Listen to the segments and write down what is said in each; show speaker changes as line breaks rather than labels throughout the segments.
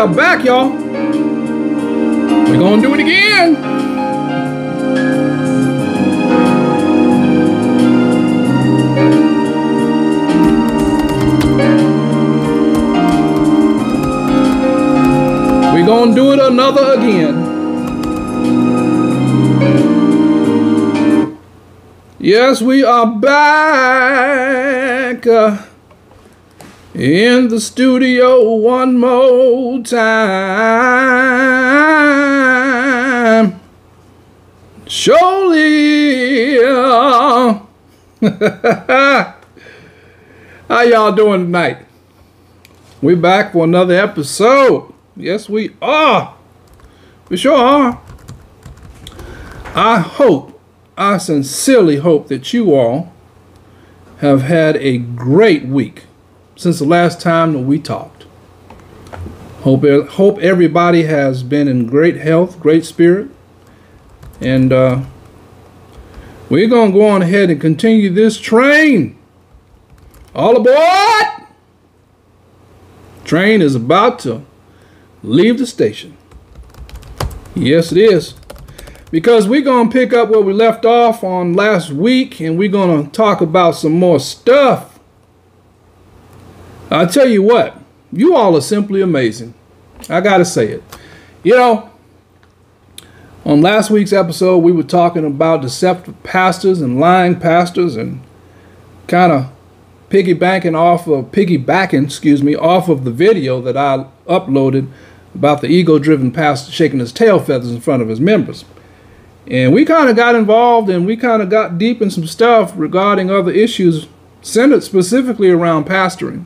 are back, y'all. We're gonna do it again. We're gonna do it another again. Yes, we are back. Uh, in the studio one more time. Surely. Uh, how y'all doing tonight? We're back for another episode. Yes, we are. We sure are. I hope, I sincerely hope that you all have had a great week since the last time that we talked. Hope, hope everybody has been in great health, great spirit. And uh, we're going to go on ahead and continue this train. All aboard! Train is about to leave the station. Yes, it is. Because we're going to pick up where we left off on last week and we're going to talk about some more stuff I tell you what, you all are simply amazing. I got to say it. You know, on last week's episode, we were talking about deceptive pastors and lying pastors and kind of piggybacking off of piggybacking, excuse me, off of the video that I uploaded about the ego-driven pastor shaking his tail feathers in front of his members. And we kind of got involved and we kind of got deep in some stuff regarding other issues centered specifically around pastoring.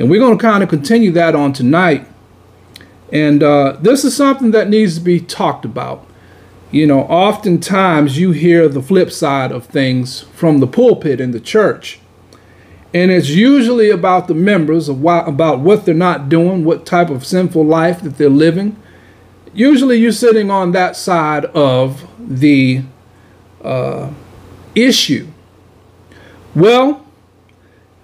And we're going to kind of continue that on tonight. And uh, this is something that needs to be talked about. You know, oftentimes you hear the flip side of things from the pulpit in the church. And it's usually about the members of why, about what they're not doing, what type of sinful life that they're living. Usually you're sitting on that side of the uh, issue. Well,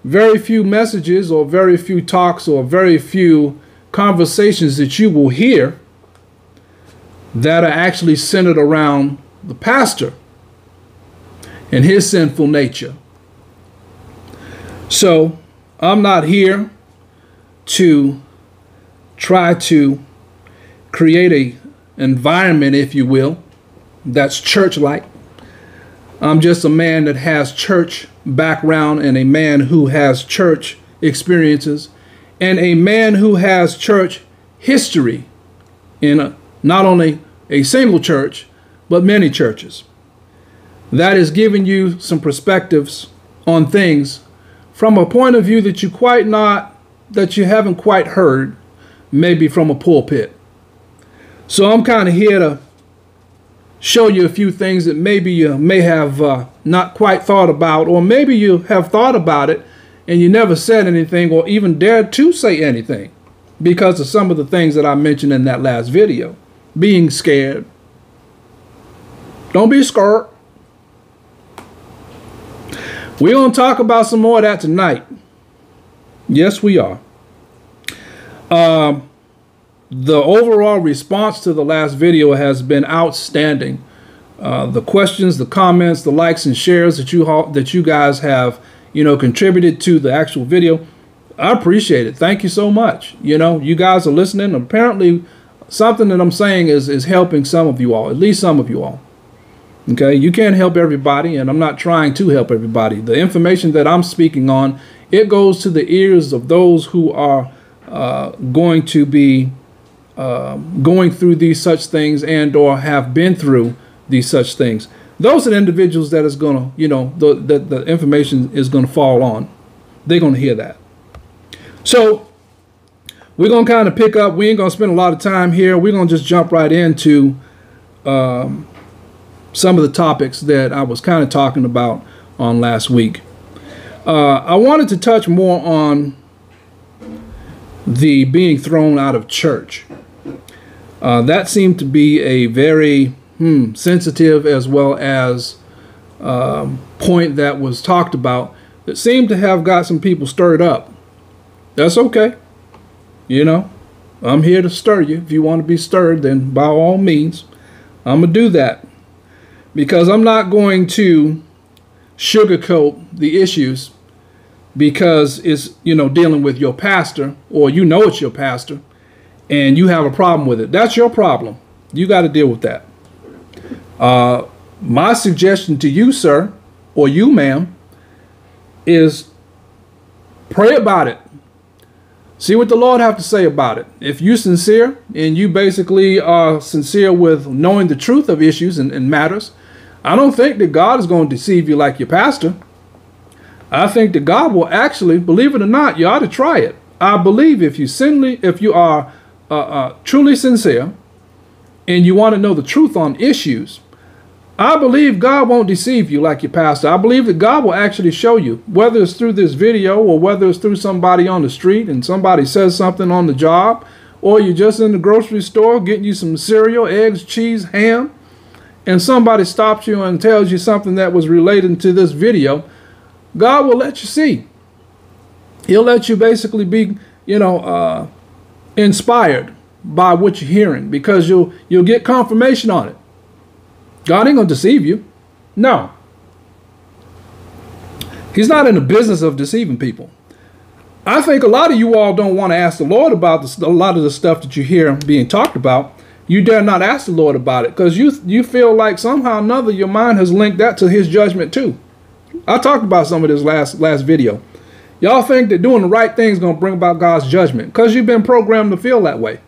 very few messages or very few talks or very few conversations that you will hear that are actually centered around the pastor and his sinful nature. So I'm not here to try to create a environment, if you will, that's church-like. I'm just a man that has church background and a man who has church experiences and a man who has church history in a, not only a single church, but many churches. That is giving you some perspectives on things from a point of view that you quite not, that you haven't quite heard, maybe from a pulpit. So I'm kind of here to show you a few things that maybe you may have uh, not quite thought about, or maybe you have thought about it and you never said anything or even dared to say anything because of some of the things that I mentioned in that last video. Being scared. Don't be scared. We're going to talk about some more of that tonight. Yes, we are. Um, the overall response to the last video has been outstanding. Uh, the questions, the comments, the likes and shares that you that you guys have, you know, contributed to the actual video, I appreciate it. Thank you so much. You know, you guys are listening. Apparently, something that I'm saying is is helping some of you all, at least some of you all. Okay, you can't help everybody, and I'm not trying to help everybody. The information that I'm speaking on, it goes to the ears of those who are uh, going to be um, going through these such things and or have been through these such things. Those are the individuals that is going to, you know, the, the, the information is going to fall on. They're going to hear that. So we're going to kind of pick up. We ain't going to spend a lot of time here. We're going to just jump right into um, some of the topics that I was kind of talking about on last week. Uh, I wanted to touch more on the being thrown out of church. Uh, that seemed to be a very hmm, sensitive as well as um, point that was talked about that seemed to have got some people stirred up. That's okay. You know, I'm here to stir you. If you want to be stirred, then by all means, I'm going to do that. Because I'm not going to sugarcoat the issues because it's, you know, dealing with your pastor or you know it's your pastor and you have a problem with it. That's your problem. You got to deal with that. Uh, my suggestion to you, sir, or you, ma'am, is pray about it. See what the Lord have to say about it. If you're sincere and you basically are sincere with knowing the truth of issues and, and matters, I don't think that God is going to deceive you like your pastor. I think that God will actually, believe it or not, you ought to try it. I believe if you sinly, if you are uh, uh, truly sincere and you want to know the truth on issues, I believe God won't deceive you like your pastor. I believe that God will actually show you, whether it's through this video or whether it's through somebody on the street and somebody says something on the job, or you're just in the grocery store getting you some cereal, eggs, cheese, ham, and somebody stops you and tells you something that was related to this video, God will let you see. He'll let you basically be, you know, uh, inspired by what you're hearing because you'll you'll get confirmation on it. God ain't to deceive you. No. He's not in the business of deceiving people. I think a lot of you all don't want to ask the Lord about this, a lot of the stuff that you hear being talked about. You dare not ask the Lord about it because you you feel like somehow another your mind has linked that to his judgment too. I talked about some of this last last video. Y'all think that doing the right thing is going to bring about God's judgment because you've been programmed to feel that way.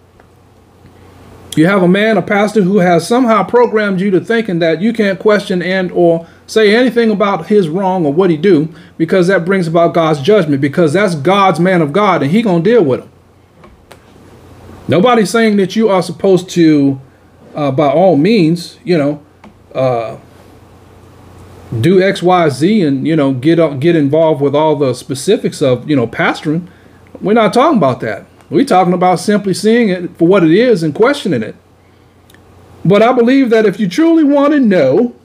You have a man, a pastor, who has somehow programmed you to thinking that you can't question and or say anything about his wrong or what he do because that brings about God's judgment because that's God's man of God and he gonna deal with him. Nobody's saying that you are supposed to, uh, by all means, you know, uh, do X, Y, Z, and you know, get get involved with all the specifics of you know pastoring. We're not talking about that. We're talking about simply seeing it for what it is and questioning it. But I believe that if you truly want to know,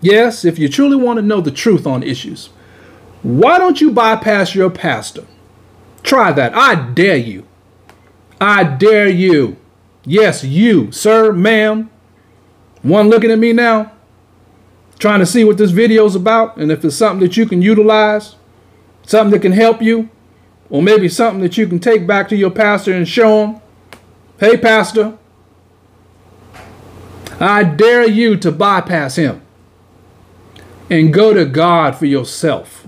yes, if you truly want to know the truth on issues, why don't you bypass your pastor? Try that. I dare you. I dare you. Yes, you, sir, ma'am. One looking at me now, trying to see what this video is about and if it's something that you can utilize, something that can help you, or maybe something that you can take back to your pastor and show him, hey, pastor, I dare you to bypass him and go to God for yourself.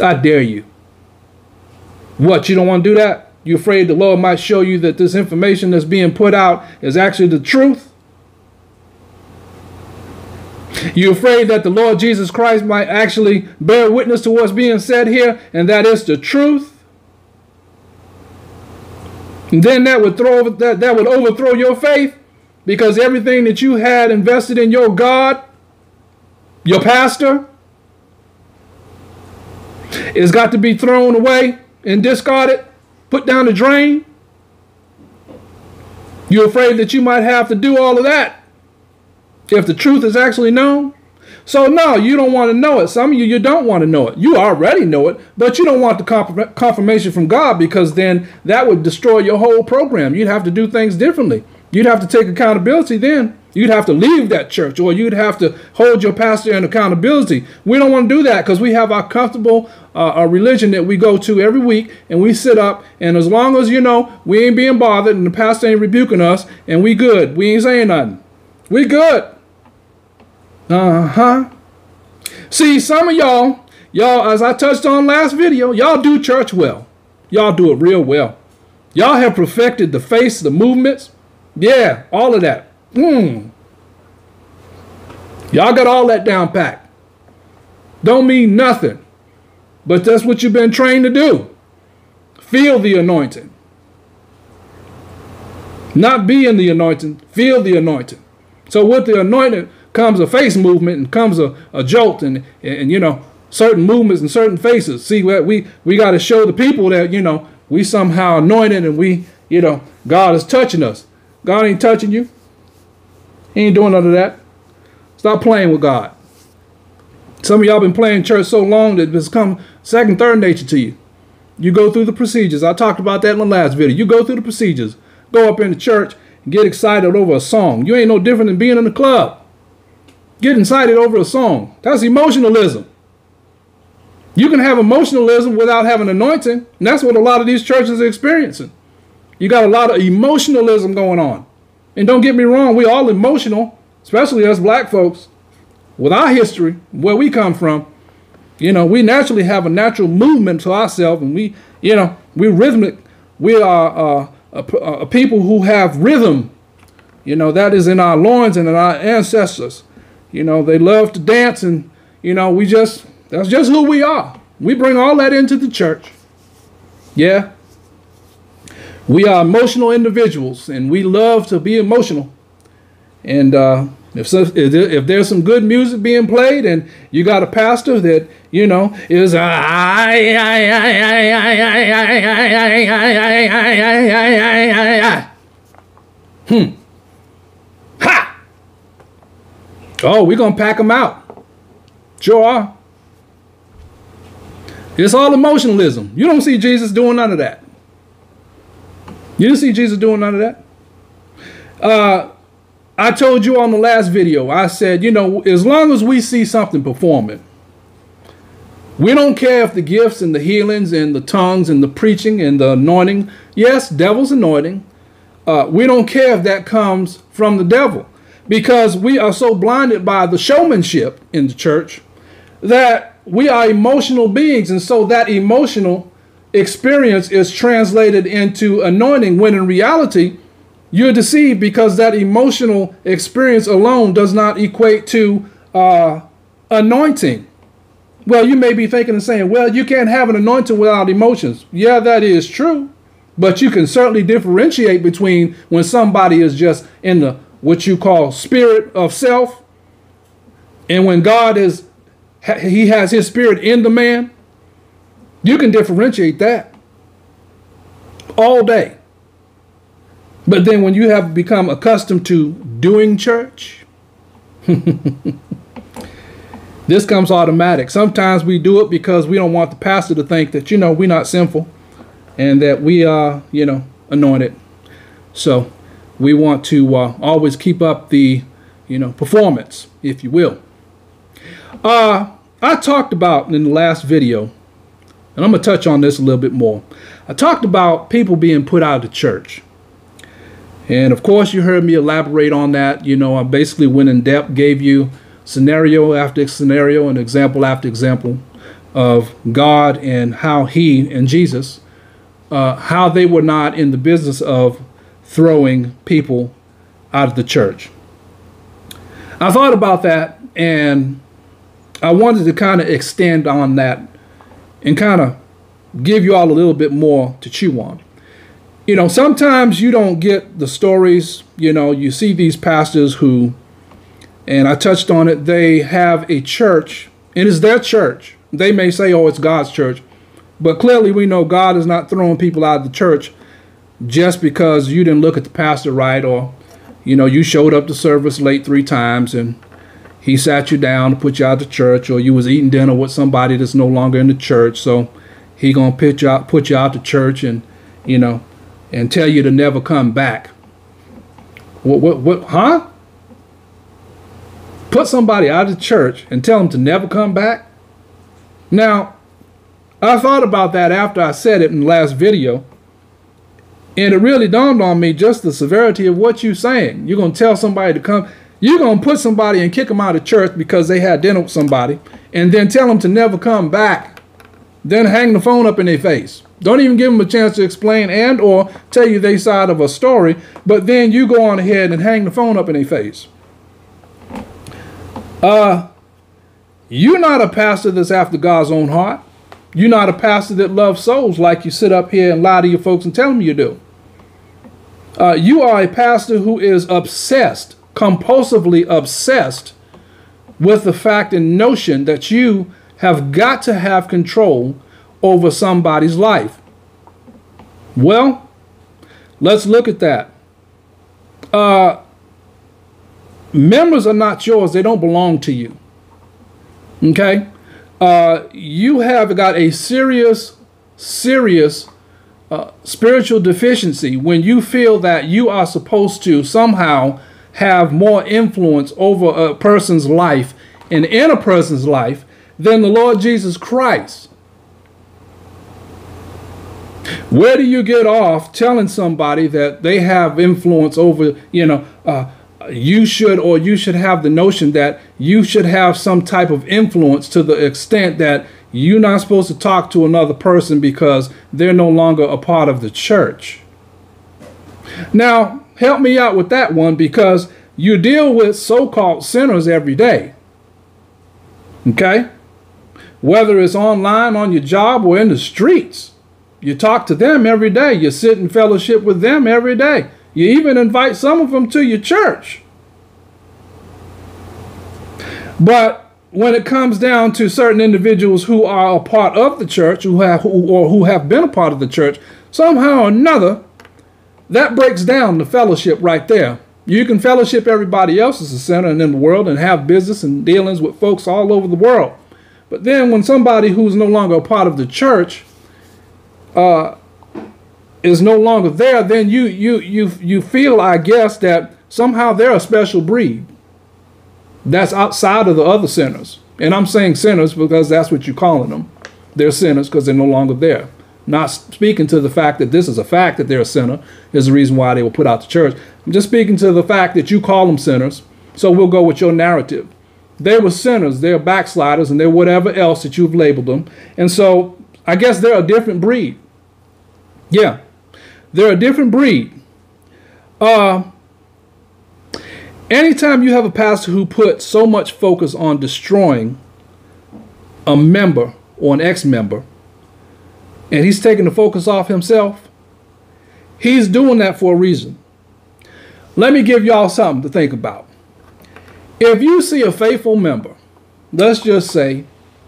I dare you. What, you don't want to do that? You afraid the Lord might show you that this information that's being put out is actually the truth? You afraid that the Lord Jesus Christ might actually bear witness to what's being said here and that is the truth? And then that would throw that, that would overthrow your faith because everything that you had invested in your God, your pastor, is got to be thrown away and discarded, put down the drain. You're afraid that you might have to do all of that if the truth is actually known. So no, you don't want to know it. Some of you, you don't want to know it. You already know it, but you don't want the confirmation from God because then that would destroy your whole program. You'd have to do things differently. You'd have to take accountability then. You'd have to leave that church or you'd have to hold your pastor in accountability. We don't want to do that because we have our comfortable uh, religion that we go to every week and we sit up. And as long as, you know, we ain't being bothered and the pastor ain't rebuking us and we good, we ain't saying nothing. We good. Uh-huh. See, some of y'all, y'all, as I touched on last video, y'all do church well. Y'all do it real well. Y'all have perfected the face, the movements. Yeah, all of that. Hmm. Y'all got all that down pat. Don't mean nothing. But that's what you've been trained to do. Feel the anointing. Not be in the anointing, feel the anointing. So with the anointing, comes a face movement and comes a, a jolt and, and, and you know certain movements and certain faces. See what we we got to show the people that you know we somehow anointed and we you know God is touching us. God ain't touching you. He ain't doing none of that. Stop playing with God. Some of y'all been playing church so long that it's become second, third nature to you. You go through the procedures. I talked about that in the last video. You go through the procedures. Go up in the church and get excited over a song. You ain't no different than being in the club. Getting excited over a song. That's emotionalism. You can have emotionalism without having anointing. And that's what a lot of these churches are experiencing. You got a lot of emotionalism going on. And don't get me wrong, we all emotional, especially us black folks, with our history, where we come from. You know, we naturally have a natural movement to ourselves, and we, you know, we're rhythmic. We are uh, a, a people who have rhythm. You know, that is in our loins and in our ancestors. You know, they love to dance, and, you know, we just, that's just who we are. We bring all that into the church. Yeah, we are emotional individuals and we love to be emotional. And uh, if, so, if there's some good music being played and you got a pastor that, you know, is hmm. Oh, we're going to pack them out. Sure. It's all emotionalism. You don't see Jesus doing none of that. You didn't see Jesus doing none of that? Uh, I told you on the last video, I said, you know, as long as we see something performing, we don't care if the gifts and the healings and the tongues and the preaching and the anointing, yes, devil's anointing, uh, we don't care if that comes from the devil because we are so blinded by the showmanship in the church that we are emotional beings. And so that emotional experience is translated into anointing when in reality you're deceived because that emotional experience alone does not equate to uh, anointing. Well, you may be thinking and saying, well, you can't have an anointing without emotions. Yeah, that is true. But you can certainly differentiate between when somebody is just in the what you call spirit of self and when God is he has his spirit in the man you can differentiate that all day. But then when you have become accustomed to doing church, this comes automatic. Sometimes we do it because we don't want the pastor to think that, you know, we're not sinful and that we are, you know, anointed. So we want to uh, always keep up the, you know, performance, if you will. Uh, I talked about in the last video and I'm going to touch on this a little bit more. I talked about people being put out of the church. And of course, you heard me elaborate on that. You know, I basically went in depth, gave you scenario after scenario and example after example of God and how He and Jesus, uh, how they were not in the business of throwing people out of the church. I thought about that and I wanted to kind of extend on that and kind of give you all a little bit more to chew on. You know, sometimes you don't get the stories, you know, you see these pastors who, and I touched on it, they have a church, and it's their church. They may say, oh, it's God's church, but clearly we know God is not throwing people out of the church just because you didn't look at the pastor right or, you know, you showed up to service late three times and he sat you down to put you out of church, or you was eating dinner with somebody that's no longer in the church. So he gonna put you out, put you out to church, and you know, and tell you to never come back. What? What? What? Huh? Put somebody out of church and tell them to never come back. Now, I thought about that after I said it in the last video. And it really dawned on me just the severity of what you're saying. You're going to tell somebody to come. You're going to put somebody and kick them out of church because they had dinner with somebody and then tell them to never come back. Then hang the phone up in their face. Don't even give them a chance to explain and or tell you their side of a story, but then you go on ahead and hang the phone up in their face. Uh, you're not a pastor that's after God's own heart. You're not a pastor that loves souls like you sit up here and lie to your folks and tell them you do. Uh, you are a pastor who is obsessed compulsively obsessed with the fact and notion that you have got to have control over somebody's life. Well, let's look at that. Uh, members are not yours, they don't belong to you. Okay? Uh, you have got a serious serious uh, spiritual deficiency when you feel that you are supposed to somehow have more influence over a person's life and in a person's life than the Lord Jesus Christ. Where do you get off telling somebody that they have influence over, you know, uh, you should or you should have the notion that you should have some type of influence to the extent that you're not supposed to talk to another person because they're no longer a part of the church. Now, help me out with that one because you deal with so called sinners every day. Okay? Whether it's online, on your job, or in the streets, you talk to them every day. You sit in fellowship with them every day. You even invite some of them to your church. But when it comes down to certain individuals who are a part of the church, who have who, or who have been a part of the church, somehow or another, that breaks down the fellowship right there. You can fellowship everybody else as a sinner and in the world and have business and dealings with folks all over the world. But then when somebody who's no longer a part of the church uh, is no longer there, then you you you you feel, I guess, that somehow they're a special breed. That's outside of the other sinners. And I'm saying sinners because that's what you're calling them. They're sinners because they're no longer there. Not speaking to the fact that this is a fact that they're a sinner is the reason why they were put out the church. I'm just speaking to the fact that you call them sinners. So we'll go with your narrative. They were sinners, they're backsliders, and they're whatever else that you've labeled them. And so I guess they're a different breed. Yeah, they're a different breed. Uh, anytime you have a pastor who puts so much focus on destroying a member or an ex-member, and he's taking the focus off himself, he's doing that for a reason. Let me give y'all something to think about. If you see a faithful member, let's just say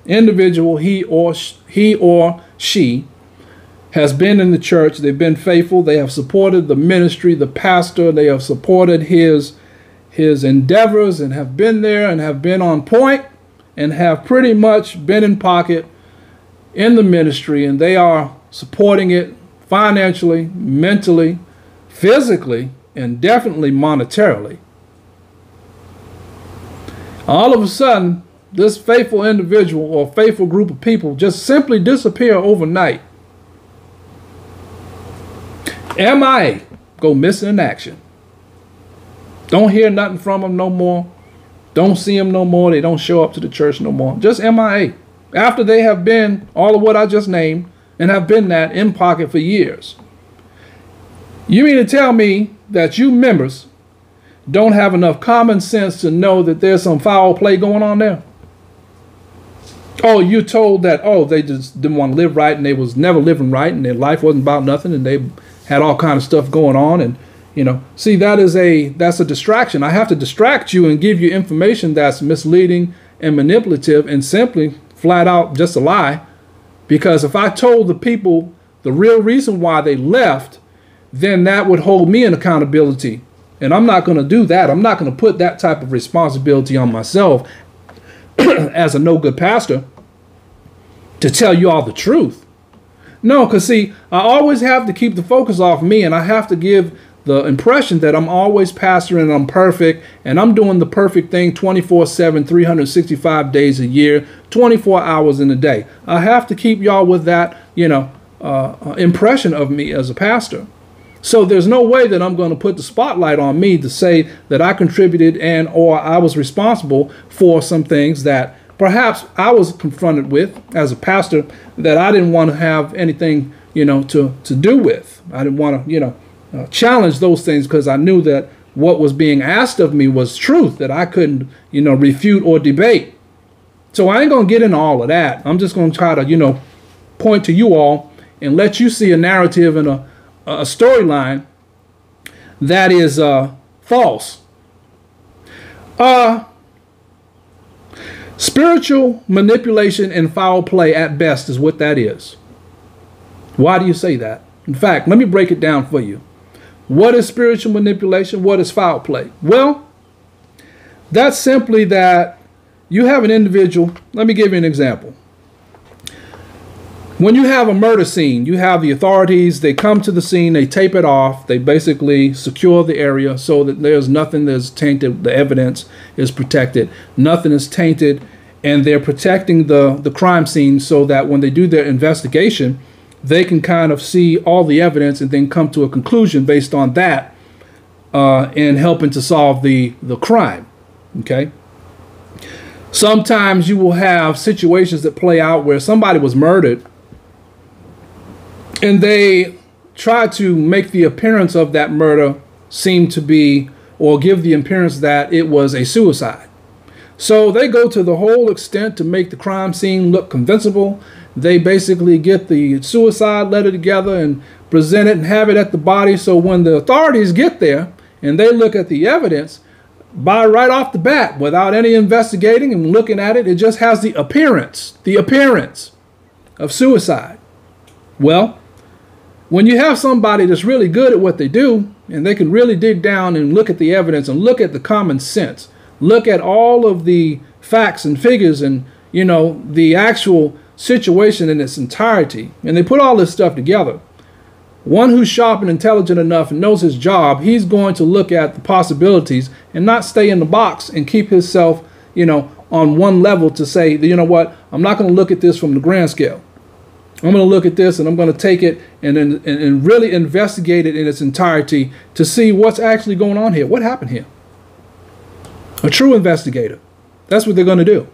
individual, he or he or she has been in the church. They've been faithful. They have supported the ministry, the pastor. They have supported his his endeavors and have been there and have been on point and have pretty much been in pocket in the ministry and they are supporting it financially, mentally, physically, and definitely monetarily. All of a sudden, this faithful individual or faithful group of people just simply disappear overnight MIA, go missing in action. Don't hear nothing from them no more. Don't see them no more. They don't show up to the church no more. Just MIA. After they have been all of what I just named and have been that in pocket for years. You mean to tell me that you members don't have enough common sense to know that there's some foul play going on there? Oh, you're told that, oh, they just didn't want to live right and they was never living right and their life wasn't about nothing and they had all kind of stuff going on and you know. See that is a that's a distraction. I have to distract you and give you information that's misleading and manipulative and simply flat out just a lie. Because if i told the people the real reason why they left then that would hold me in accountability. And i'm not going to do that. I'm not going to put that type of responsibility on myself as a no good pastor to tell you all the truth. No, because see, I always have to keep the focus off me and I have to give the impression that I'm always pastoring and I'm perfect and I'm doing the perfect thing 24 7, 365 days a year, 24 hours in a day. I have to keep y'all with that, you know, uh, impression of me as a pastor. So there's no way that I'm going to put the spotlight on me to say that I contributed and or I was responsible for some things that perhaps I was confronted with as a pastor that I didn't want to have anything, you know, to, to do with. I didn't want to, you know, uh, challenge those things because I knew that what was being asked of me was truth that I couldn't, you know, refute or debate. So I ain't going to get into all of that. I'm just going to try to, you know, point to you all and let you see a narrative and a, a storyline that is uh, false. Uh, Spiritual manipulation and foul play at best is what that is. Why do you say that? In fact, let me break it down for you. What is spiritual manipulation? What is foul play? Well, that's simply that you have an individual. Let me give you an example. when you have a murder scene, you have the authorities, they come to the scene, they tape it off, they basically secure the area so that there's nothing that's tainted, the evidence is protected, nothing is tainted, and they're protecting the, the crime scene so that when they do their investigation, they can kind of see all the evidence and then come to a conclusion based on that uh, in helping to solve the, the crime. Okay. Sometimes you will have situations that play out where somebody was murdered and they try to make the appearance of that murder seem to be or give the appearance that it was a suicide. So they go to the whole extent to make the crime scene look convincible. They basically get the suicide letter together and present it and have it at the body. So when the authorities get there and they look at the evidence, by right off the bat, without any investigating and looking at it, it just has the appearance, the appearance of suicide. Well, when you have somebody that's really good at what they do and they can really dig down and look at the evidence and look at the common sense look at all of the facts and figures and you know the actual situation in its entirety and they put all this stuff together one who's sharp and intelligent enough and knows his job he's going to look at the possibilities and not stay in the box and keep himself you know on one level to say you know what i'm not going to look at this from the grand scale I'm going to look at this and I'm going to take it and, and, and really investigate it in its entirety to see what's actually going on here. What happened here? A true investigator. That's what they're going to do.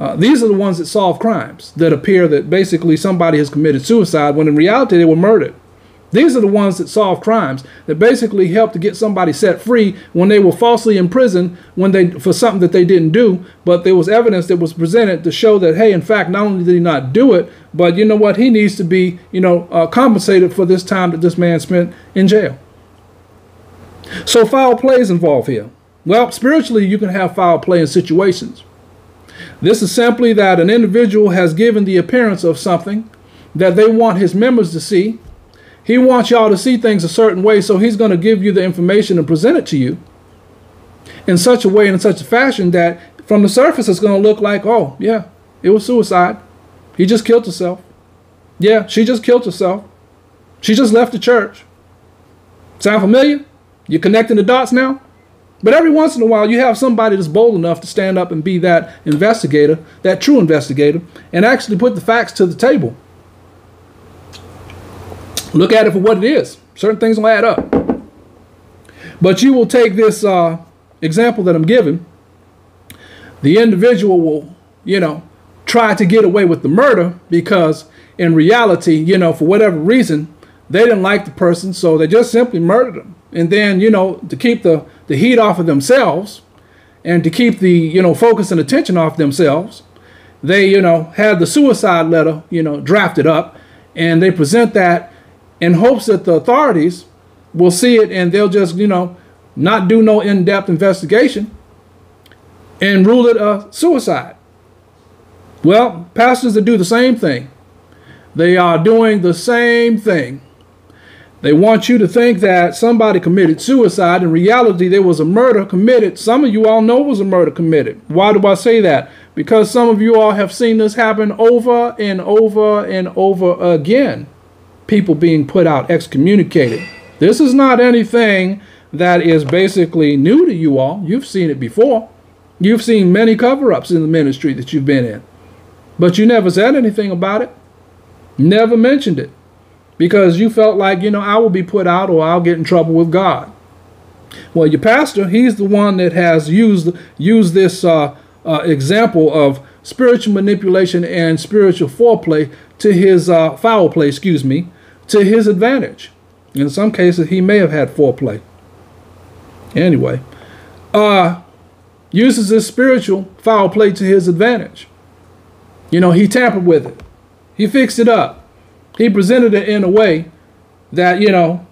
Uh, these are the ones that solve crimes that appear that basically somebody has committed suicide when in reality they were murdered. These are the ones that solve crimes that basically help to get somebody set free when they were falsely imprisoned when they for something that they didn't do, but there was evidence that was presented to show that hey, in fact, not only did he not do it, but you know what, he needs to be you know uh, compensated for this time that this man spent in jail. So foul play is involved here. Well, spiritually, you can have foul play in situations. This is simply that an individual has given the appearance of something that they want his members to see he wants y'all to see things a certain way, so he's going to give you the information and present it to you in such a way and in such a fashion that from the surface it's going to look like, oh, yeah, it was suicide. He just killed himself. Yeah, she just killed herself. She just left the church. Sound familiar? You're connecting the dots now? But every once in a while, you have somebody that's bold enough to stand up and be that investigator, that true investigator, and actually put the facts to the table. Look at it for what it is. Certain things will add up. But you will take this uh, example that I'm giving. The individual will, you know, try to get away with the murder because in reality, you know, for whatever reason, they didn't like the person, so they just simply murdered him. And then, you know, to keep the, the heat off of themselves and to keep the, you know, focus and attention off themselves, they, you know, had the suicide letter, you know, drafted up and they present that in hopes that the authorities will see it and they'll just, you know, not do no in-depth investigation and rule it a suicide. Well, pastors that do the same thing, they are doing the same thing. They want you to think that somebody committed suicide. In reality, there was a murder committed. Some of you all know was a murder committed. Why do I say that? Because some of you all have seen this happen over and over and over again people being put out, excommunicated. This is not anything that is basically new to you all. You've seen it before. You've seen many cover ups in the ministry that you've been in. But you never said anything about it, never mentioned it, because you felt like, you know, I will be put out or I'll get in trouble with God. Well, your pastor, he's the one that has used, used this uh, uh, example of spiritual manipulation and spiritual foreplay to his uh, foul play, excuse me, to his advantage. In some cases, he may have had foreplay. Anyway, uh, uses this spiritual foul play to his advantage. You know, he tampered with it. He fixed it up. He presented it in a way that, you know,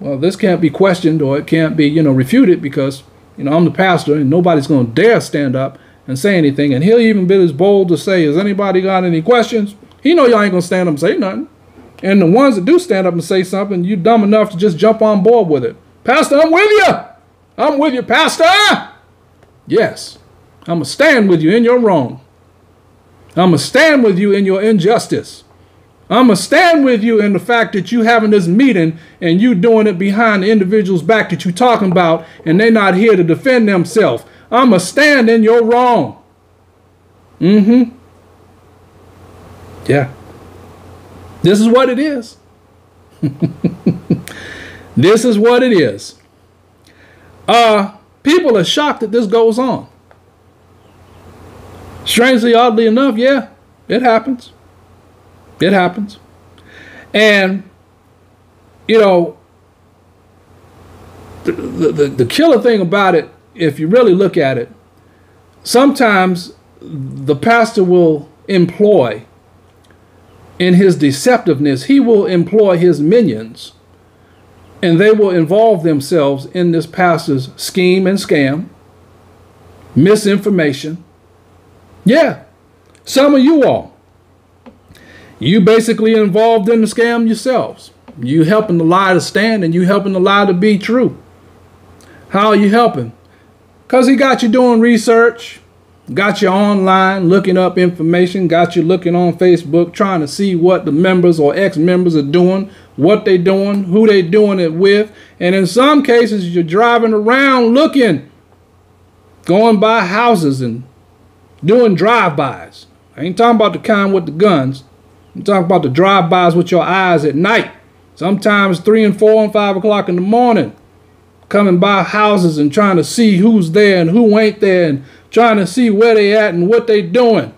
well, this can't be questioned or it can't be, you know, refuted because, you know, I'm the pastor and nobody's going to dare stand up and say anything. And he'll even be as bold to say, has anybody got any questions? He know y'all ain't going to stand up and say nothing. And the ones that do stand up and say something, you dumb enough to just jump on board with it. Pastor, I'm with you. I'm with you, Pastor. Yes, I'm going to stand with you in your wrong. I'm going to stand with you in your injustice. I'm going to stand with you in the fact that you having this meeting and you doing it behind the individual's back that you talking about and they're not here to defend themselves. I'm going to stand in your wrong. Mm-hmm. Yeah. This is what it is. this is what it is. Uh, people are shocked that this goes on. Strangely, oddly enough, yeah, it happens. It happens. And, you know, the, the, the killer thing about it, if you really look at it, sometimes the pastor will employ in his deceptiveness, he will employ his minions and they will involve themselves in this pastor's scheme and scam, misinformation. Yeah, some of you all, you basically involved in the scam yourselves. You helping the lie to stand and you helping the lie to be true. How are you helping? Because he got you doing research, got you online looking up information, got you looking on Facebook trying to see what the members or ex-members are doing, what they doing, who they doing it with. And in some cases, you're driving around looking, going by houses and doing drive-bys. I ain't talking about the kind with the guns. I'm talking about the drive-bys with your eyes at night. Sometimes three and four and five o'clock in the morning. Coming by houses and trying to see who's there and who ain't there and trying to see where they at and what they doing.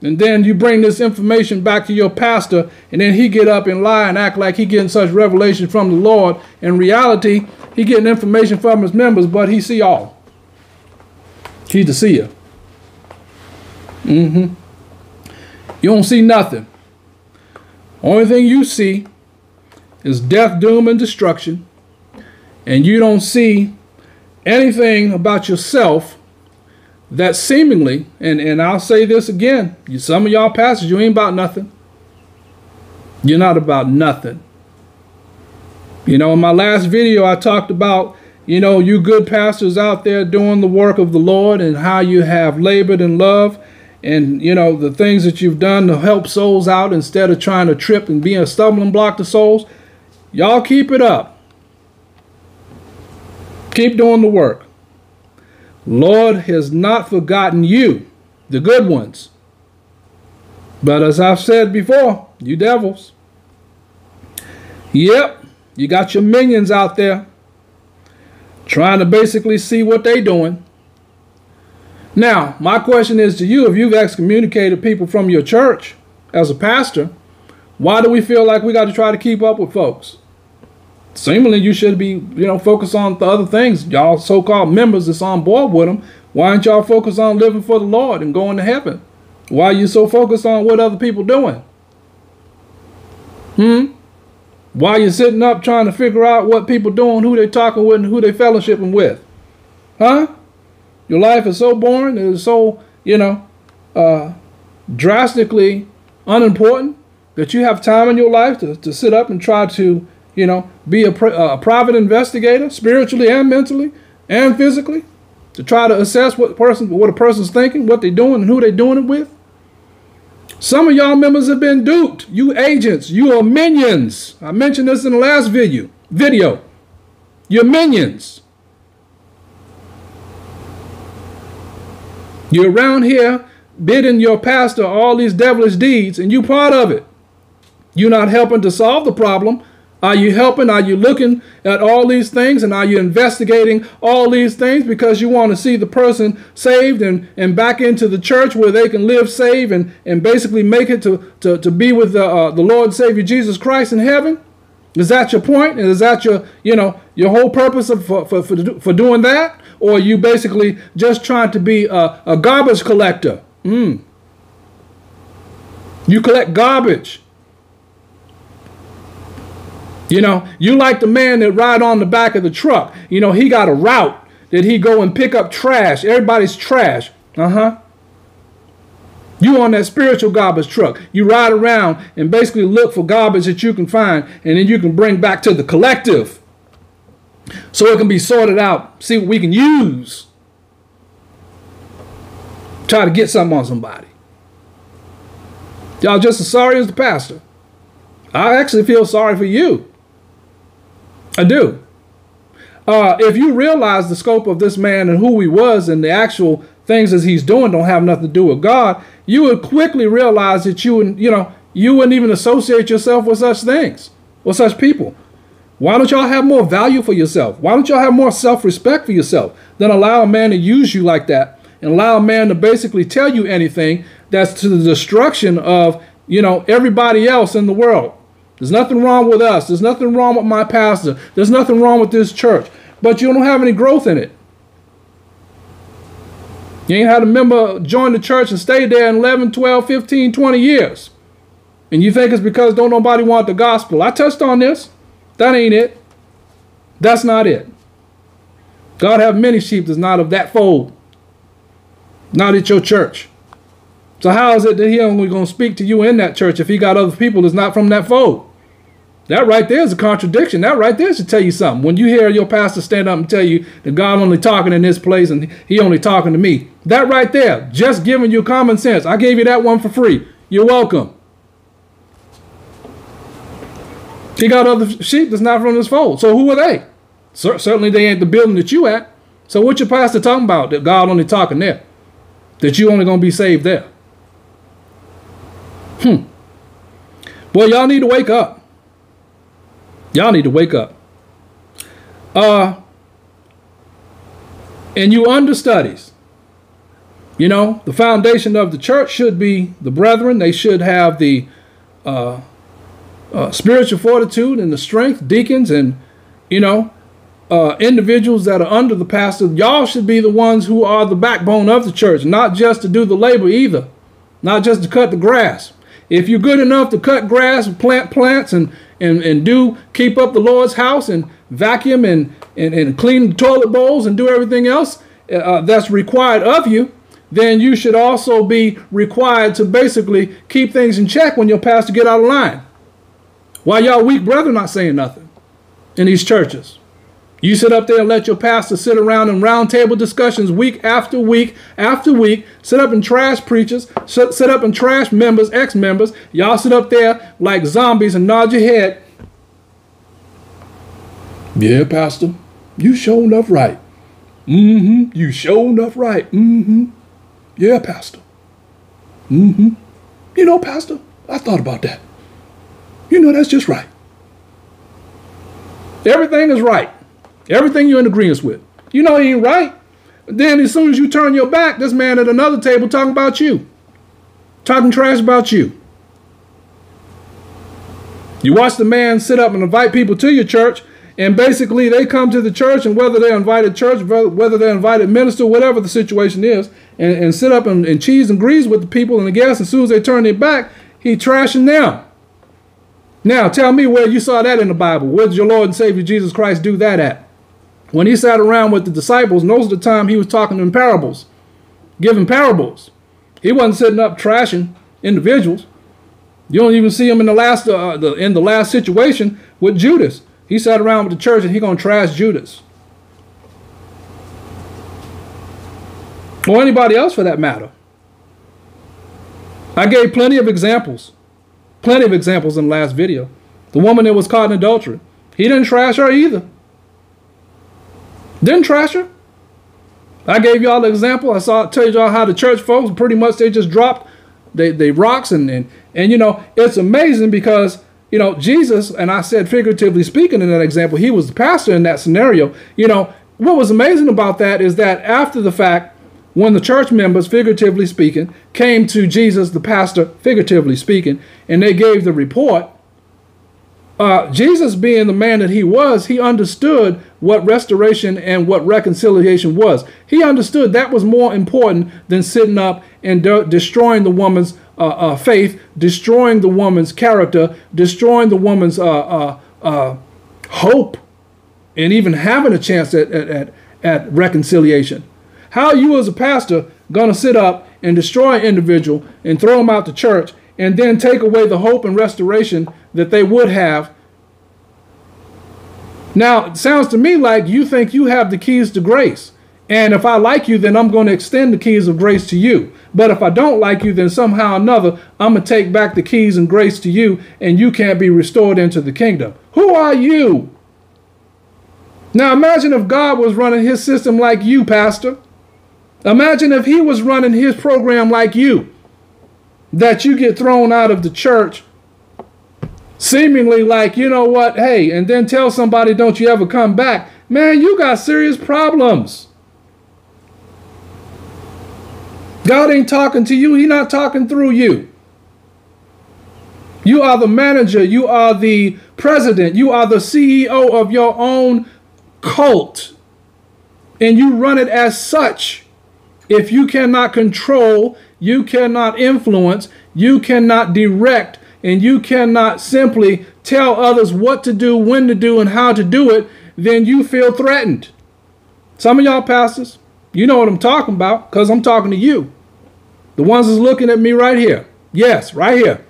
And then you bring this information back to your pastor, and then he get up and lie and act like he getting such revelation from the Lord. In reality, he getting information from his members, but he see all. He's the seer. Mm-hmm. You don't see nothing. Only thing you see is death, doom, and destruction. And you don't see anything about yourself that seemingly, and, and I'll say this again, you, some of y'all pastors, you ain't about nothing. You're not about nothing. You know, in my last video, I talked about, you know, you good pastors out there doing the work of the Lord and how you have labored in love and you know the things that you've done to help souls out instead of trying to trip and being a stumbling block to souls y'all keep it up. Keep doing the work. Lord has not forgotten you the good ones. But as i've said before you devils. Yep you got your minions out there trying to basically see what they doing now, my question is to you if you've excommunicated people from your church as a pastor, why do we feel like we got to try to keep up with folks? Seemingly, you should be, you know, focused on the other things. Y'all so called members that's on board with them. Why aren't y'all focused on living for the Lord and going to heaven? Why are you so focused on what other people doing? Hmm? Why you sitting up trying to figure out what people doing, who they talking with, and who they fellowshipping with? Huh? Your life is so boring, it is so, you know, uh, drastically unimportant that you have time in your life to, to sit up and try to, you know, be a, a private investigator, spiritually and mentally and physically, to try to assess what person what a person's thinking, what they're doing, and who they're doing it with. Some of y'all members have been duped. You agents, you are minions. I mentioned this in the last video. Video. You're minions. You're around here bidding your pastor all these devilish deeds, and you're part of it. You're not helping to solve the problem. Are you helping? Are you looking at all these things and are you investigating all these things because you want to see the person saved and, and back into the church where they can live saved and, and basically make it to, to, to be with the, uh, the Lord Savior Jesus Christ in heaven? Is that your point? Is that your, you know, your whole purpose of, for, for, for doing that? or you basically just trying to be a, a garbage collector. Mm. You collect garbage. You know, you like the man that ride on the back of the truck. You know, he got a route that he go and pick up trash. Everybody's trash. Uh-huh. You on that spiritual garbage truck. You ride around and basically look for garbage that you can find and then you can bring back to the collective so it can be sorted out, see what we can use. Try to get something on somebody. Y'all just as sorry as the pastor. I actually feel sorry for you. I do. Uh, if you realize the scope of this man and who he was and the actual things that he's doing don't have nothing to do with God, you would quickly realize that you would, you know, you wouldn't even associate yourself with such things, with such people. Why don't y'all have more value for yourself? Why don't y'all have more self-respect for yourself than allow a man to use you like that and allow a man to basically tell you anything that's to the destruction of, you know, everybody else in the world. There's nothing wrong with us. There's nothing wrong with my pastor. There's nothing wrong with this church. But you don't have any growth in it. You ain't had a member join the church and stay there in 11, 12, 15, 20 years. And you think it's because don't nobody want the gospel. I touched on this. That ain't it. That's not it. God have many sheep that's not of that fold. Not at your church. So how is it that he only going to speak to you in that church if he got other people that's not from that fold? That right there is a contradiction. That right there should tell you something. When you hear your pastor stand up and tell you that God only talking in this place and he only talking to me, that right there, just giving you common sense. I gave you that one for free. You're welcome. He got other sheep that's not from his fold. So who are they? certainly they ain't the building that you at. So what your pastor talking about that God only talking there? That you only gonna be saved there? Hmm. Boy, y'all need to wake up. Y'all need to wake up. Uh, and you understudies. You know, the foundation of the church should be the brethren. They should have the uh, uh, spiritual fortitude and the strength, deacons and, you know, uh, individuals that are under the pastor. Y'all should be the ones who are the backbone of the church, not just to do the labor either, not just to cut the grass. If you're good enough to cut grass and plant plants and, and, and do keep up the Lord's house and vacuum and, and, and clean the toilet bowls and do everything else uh, uh, that's required of you, then you should also be required to basically keep things in check when your pastor get out of line. Why y'all weak brethren not saying nothing in these churches? You sit up there and let your pastor sit around in roundtable discussions week after week after week, sit up and trash preachers, sit, sit up and trash members, ex-members. Y'all sit up there like zombies and nod your head. Yeah, pastor, you show enough right. Mm-hmm. You show enough right. Mm-hmm. Yeah, pastor. Mm-hmm. You know, pastor, I thought about that. You know, that's just right. Everything is right. Everything you're in agreement with. You know he ain't right. Then as soon as you turn your back, this man at another table talking about you. Talking trash about you. You watch the man sit up and invite people to your church, and basically they come to the church, and whether they're invited church, whether they're invited minister, whatever the situation is, and, and sit up and, and cheese and grease with the people and the guests, as soon as they turn their back, he trashing them. Now tell me where you saw that in the Bible. Where did your Lord and Savior Jesus Christ do that at? When he sat around with the disciples, most of the time he was talking in parables, giving parables. He wasn't sitting up trashing individuals. You don't even see him in the last uh, the, in the last situation with Judas. He sat around with the church and he gonna trash Judas. Or anybody else for that matter. I gave plenty of examples. Plenty of examples in the last video. The woman that was caught in adultery. He didn't trash her either. Didn't trash her. I gave y'all the example. I saw tell y'all how the church folks pretty much they just dropped they, they rocks and, and and you know it's amazing because you know Jesus and I said figuratively speaking in that example he was the pastor in that scenario. You know what was amazing about that is that after the fact when the church members figuratively speaking came to Jesus the pastor figuratively speaking and they gave the report uh, Jesus, being the man that he was, he understood what restoration and what reconciliation was. He understood that was more important than sitting up and de destroying the woman's uh, uh, faith, destroying the woman's character, destroying the woman's uh, uh, uh, hope, and even having a chance at, at, at reconciliation. How you as a pastor going to sit up and destroy an individual and throw them out the church and then take away the hope and restoration that they would have. Now, it sounds to me like you think you have the keys to grace And if I like you, then I'm going to extend the keys of grace to you. But if I don't like you, then somehow or another, I'm going to take back the keys and grace to you, and you can't be restored into the kingdom. Who are you? Now imagine if God was running his system like you, Pastor. Imagine if he was running his program like you, that you get thrown out of the church, seemingly like, you know what, hey, and then tell somebody, don't you ever come back. Man, you got serious problems. God ain't talking to you. He not talking through you. You are the manager. You are the president. You are the CEO of your own cult. And you run it as such. If you cannot control, you cannot influence, you cannot direct, and you cannot simply tell others what to do, when to do, and how to do it, then you feel threatened. Some of y'all pastors, you know what I'm talking about because I'm talking to you. The ones that's looking at me right here. Yes, right here.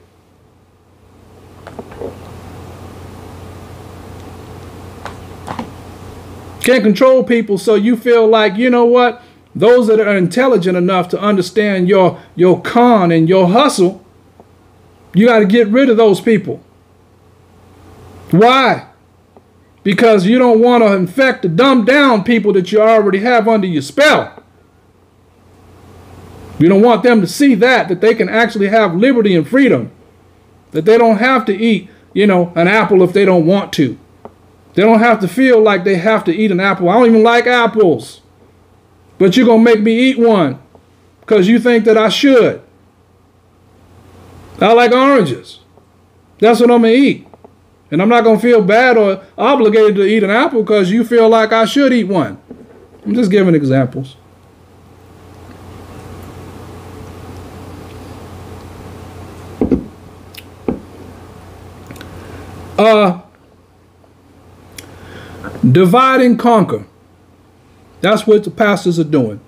Can't control people so you feel like, you know what? Those that are intelligent enough to understand your, your con and your hustle, you got to get rid of those people. Why? Because you don't want to infect the dumb down people that you already have under your spell. You don't want them to see that, that they can actually have liberty and freedom. That they don't have to eat, you know, an apple if they don't want to. They don't have to feel like they have to eat an apple. I don't even like apples. But you're going to make me eat one because you think that I should. I like oranges. That's what I'm going to eat. And I'm not going to feel bad or obligated to eat an apple because you feel like I should eat one. I'm just giving examples. Uh, divide and conquer. That's what the pastors are doing.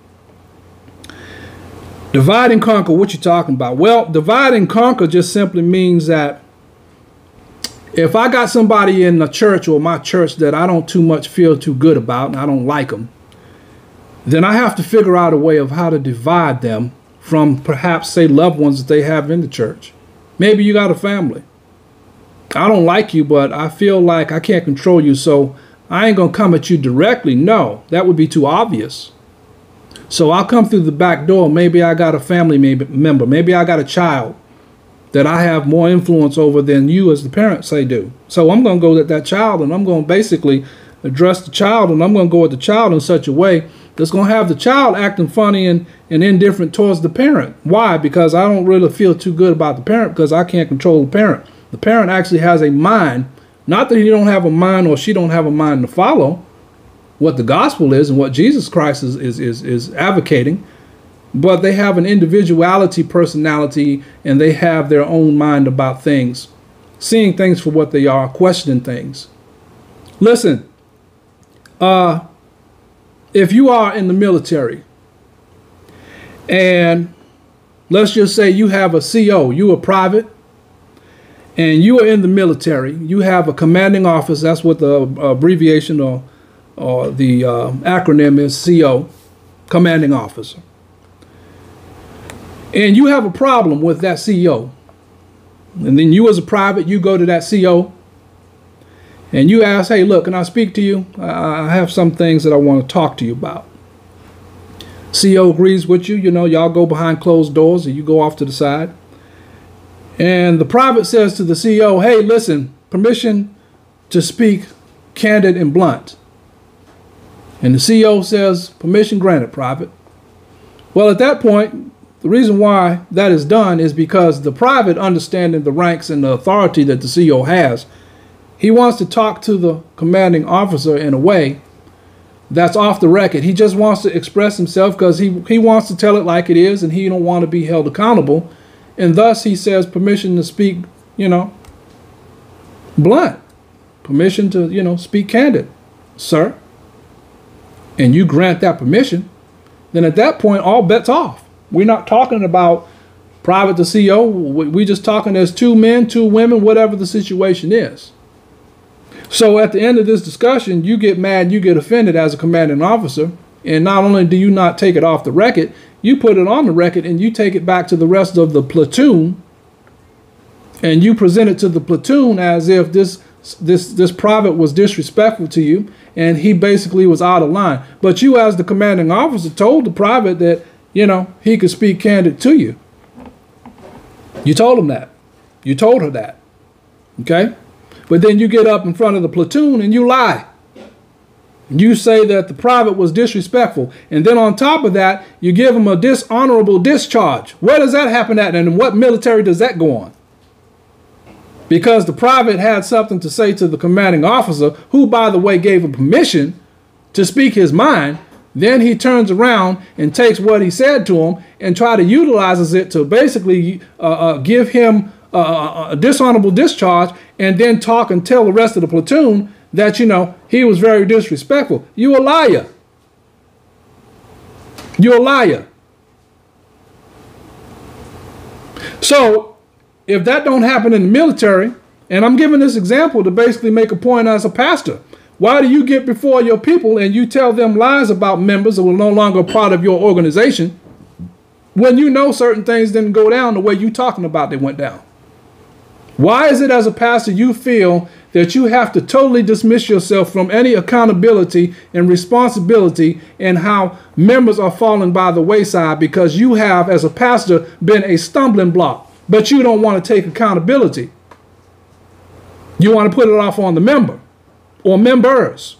Divide and conquer, what you talking about? Well, divide and conquer just simply means that if I got somebody in the church or my church that I don't too much feel too good about and I don't like them, then I have to figure out a way of how to divide them from perhaps, say, loved ones that they have in the church. Maybe you got a family. I don't like you, but I feel like I can't control you, so I ain't going to come at you directly. No, that would be too obvious. So I'll come through the back door. Maybe I got a family member. Maybe I got a child that I have more influence over than you as the parent say do. So I'm going to go at that child and I'm going to basically address the child and I'm going to go at the child in such a way that's going to have the child acting funny and, and indifferent towards the parent. Why? Because I don't really feel too good about the parent because I can't control the parent. The parent actually has a mind not that he don't have a mind or she don't have a mind to follow what the gospel is and what Jesus Christ is, is, is, is advocating, but they have an individuality personality and they have their own mind about things, seeing things for what they are, questioning things. Listen, uh, if you are in the military and let's just say you have a CO, you a private, and you are in the military, you have a commanding officer, that's what the abbreviation or, or the uh, acronym is CO, commanding officer. And you have a problem with that CO. And then you as a private, you go to that CO and you ask, hey, look, can I speak to you? I have some things that I want to talk to you about. CO agrees with you. You know, y'all go behind closed doors or you go off to the side. And the private says to the CEO, hey, listen, permission to speak candid and blunt. And the CEO says, permission granted, private. Well, at that point, the reason why that is done is because the private understanding the ranks and the authority that the CEO has, he wants to talk to the commanding officer in a way that's off the record. He just wants to express himself because he, he wants to tell it like it is and he don't want to be held accountable and thus he says permission to speak, you know, blunt. Permission to, you know, speak candid, sir. And you grant that permission, then at that point, all bets off. We're not talking about private to CEO. We're just talking as two men, two women, whatever the situation is. So at the end of this discussion, you get mad, you get offended as a commanding officer, And not only do you not take it off the record, you put it on the record and you take it back to the rest of the platoon and you present it to the platoon as if this this this private was disrespectful to you and he basically was out of line. But you as the commanding officer told the private that, you know, he could speak candid to you. You told him that. You told her that. Okay? But then you get up in front of the platoon and you lie. You say that the private was disrespectful. And then on top of that, you give him a dishonorable discharge. Where does that happen at? And what military does that go on? Because the private had something to say to the commanding officer, who, by the way, gave him permission to speak his mind. Then he turns around and takes what he said to him and try to utilizes it to basically uh, uh, give him uh, a dishonorable discharge and then talk and tell the rest of the platoon that, you know, he was very disrespectful. You a liar. You're a liar. So if that don't happen in the military, and I'm giving this example to basically make a point as a pastor, why do you get before your people and you tell them lies about members that were no longer part of your organization when you know certain things didn't go down the way you talking about they went down? Why is it as a pastor you feel that you have to totally dismiss yourself from any accountability and responsibility and how members are falling by the wayside because you have, as a pastor, been a stumbling block, but you don't want to take accountability? You want to put it off on the member or members.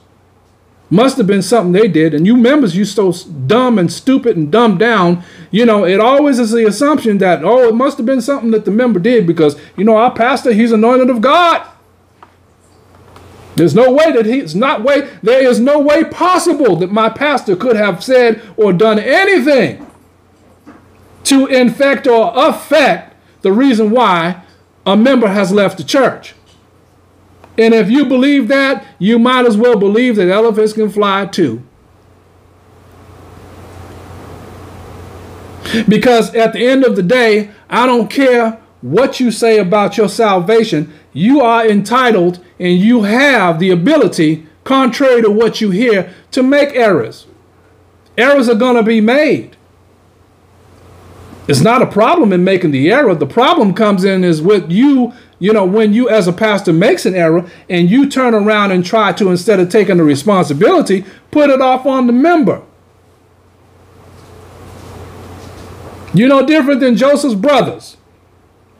Must have been something they did. And you members, you so dumb and stupid and dumbed down. You know, it always is the assumption that, oh, it must have been something that the member did because, you know, our pastor, he's anointed of God. There's no way that he's not way, there is no way possible that my pastor could have said or done anything to infect or affect the reason why a member has left the church. And if you believe that, you might as well believe that elephants can fly too. Because at the end of the day, I don't care what you say about your salvation, you are entitled and you have the ability, contrary to what you hear, to make errors. Errors are going to be made. It's not a problem in making the error. The problem comes in is with you you know, when you as a pastor makes an error and you turn around and try to, instead of taking the responsibility, put it off on the member. You know, different than Joseph's brothers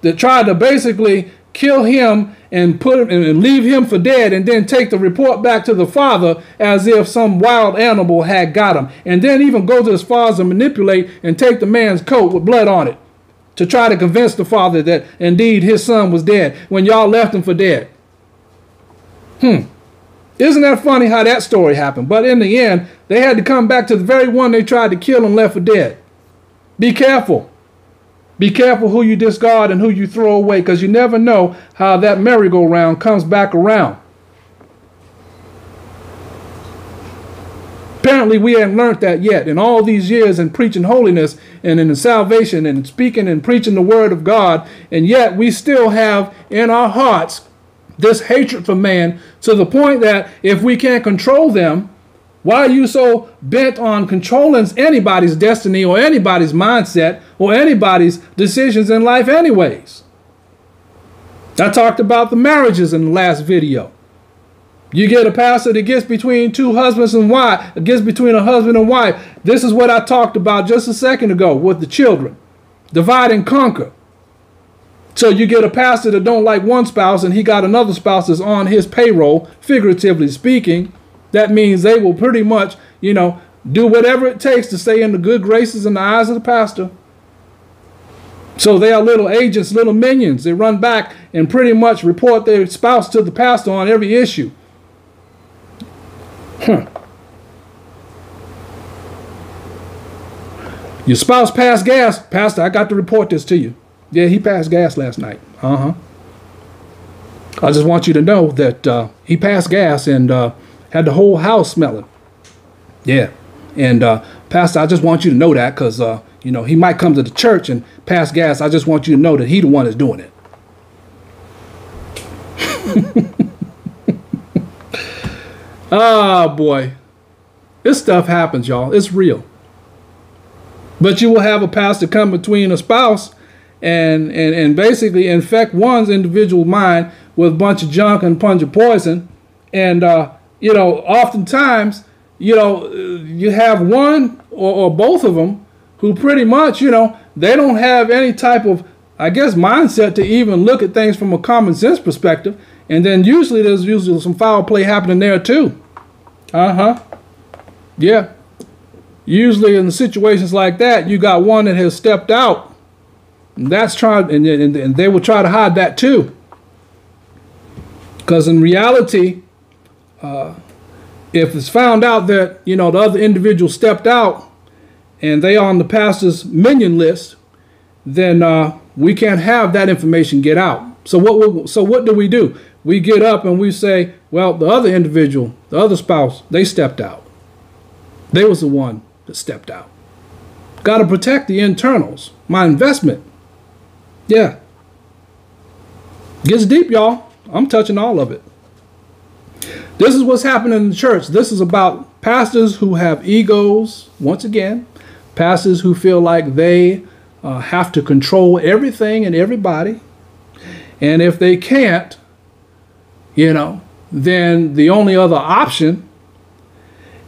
that tried to basically kill him and put him and leave him for dead and then take the report back to the father as if some wild animal had got him and then even go to far as to manipulate and take the man's coat with blood on it to try to convince the father that indeed his son was dead when y'all left him for dead. Hmm. Isn't that funny how that story happened? But in the end, they had to come back to the very one they tried to kill and left for dead. Be careful. Be careful who you discard and who you throw away because you never know how that merry-go-round comes back around. Apparently, we haven't learned that yet. In all these years in preaching holiness and in salvation and speaking and preaching the word of God, and yet we still have in our hearts this hatred for man to the point that if we can't control them, why are you so bent on controlling anybody's destiny or anybody's mindset or anybody's decisions in life, anyways? I talked about the marriages in the last video. You get a pastor that gets between two husbands and wife, gets between a husband and wife. This is what I talked about just a second ago with the children. Divide and conquer. So you get a pastor that don't like one spouse and he got another spouse that's on his payroll, figuratively speaking. That means they will pretty much, you know, do whatever it takes to stay in the good graces in the eyes of the pastor. So they are little agents, little minions. They run back and pretty much report their spouse to the pastor on every issue. Huh. Your spouse passed gas. Pastor, I got to report this to you. Yeah, he passed gas last night. Uh huh. I just want you to know that uh, he passed gas and uh, had the whole house smelling. Yeah. And uh, Pastor, I just want you to know that because, uh, you know, he might come to the church and pass gas. I just want you to know that he the one that's doing it. Oh boy. This stuff happens, y'all. It's real. But you will have a pastor come between a spouse and, and, and basically infect one's individual mind with a bunch of junk and punch of poison. And, uh, you know, oftentimes, you know, you have one or, or both of them who pretty much, you know, they don't have any type of, I guess, mindset to even look at things from a common sense perspective. And then usually there's usually some foul play happening there too. Uh huh. Yeah. Usually in situations like that, you got one that has stepped out. And that's trying, and, and, and they will try to hide that too. Because in reality, uh, if it's found out that you know the other individual stepped out and they are on the pastor's minion list, then uh, we can't have that information get out. So what? So what do we do? We get up and we say, well, the other individual, the other spouse, they stepped out. They was the one that stepped out. Got to protect the internals, my investment. Yeah. Gets deep, y'all. I'm touching all of it. This is what's happening in the church. This is about pastors who have egos, once again, pastors who feel like they uh, have to control everything and everybody. And if they can't, you know, then the only other option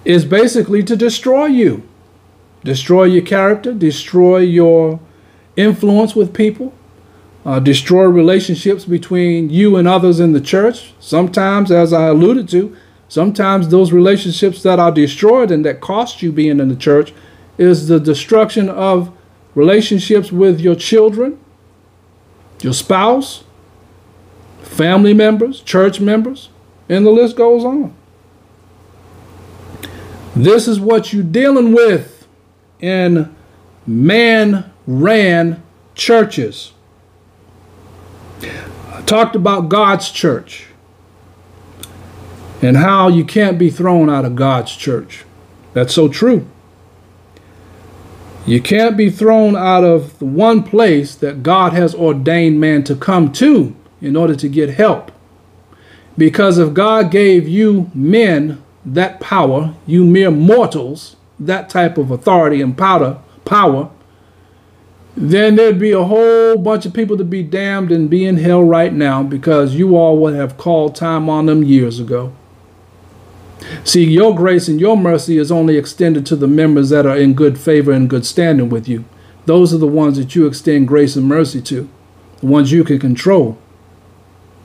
is basically to destroy you, destroy your character, destroy your influence with people, uh, destroy relationships between you and others in the church. Sometimes, as I alluded to, sometimes those relationships that are destroyed and that cost you being in the church is the destruction of relationships with your children, your spouse, family members, church members, and the list goes on. This is what you're dealing with in man ran churches. I talked about God's church and how you can't be thrown out of God's church. That's so true. You can't be thrown out of the one place that God has ordained man to come to in order to get help. Because if God gave you men that power, you mere mortals, that type of authority and power, power, then there'd be a whole bunch of people to be damned and be in hell right now because you all would have called time on them years ago. See, your grace and your mercy is only extended to the members that are in good favor and good standing with you. Those are the ones that you extend grace and mercy to, the ones you can control.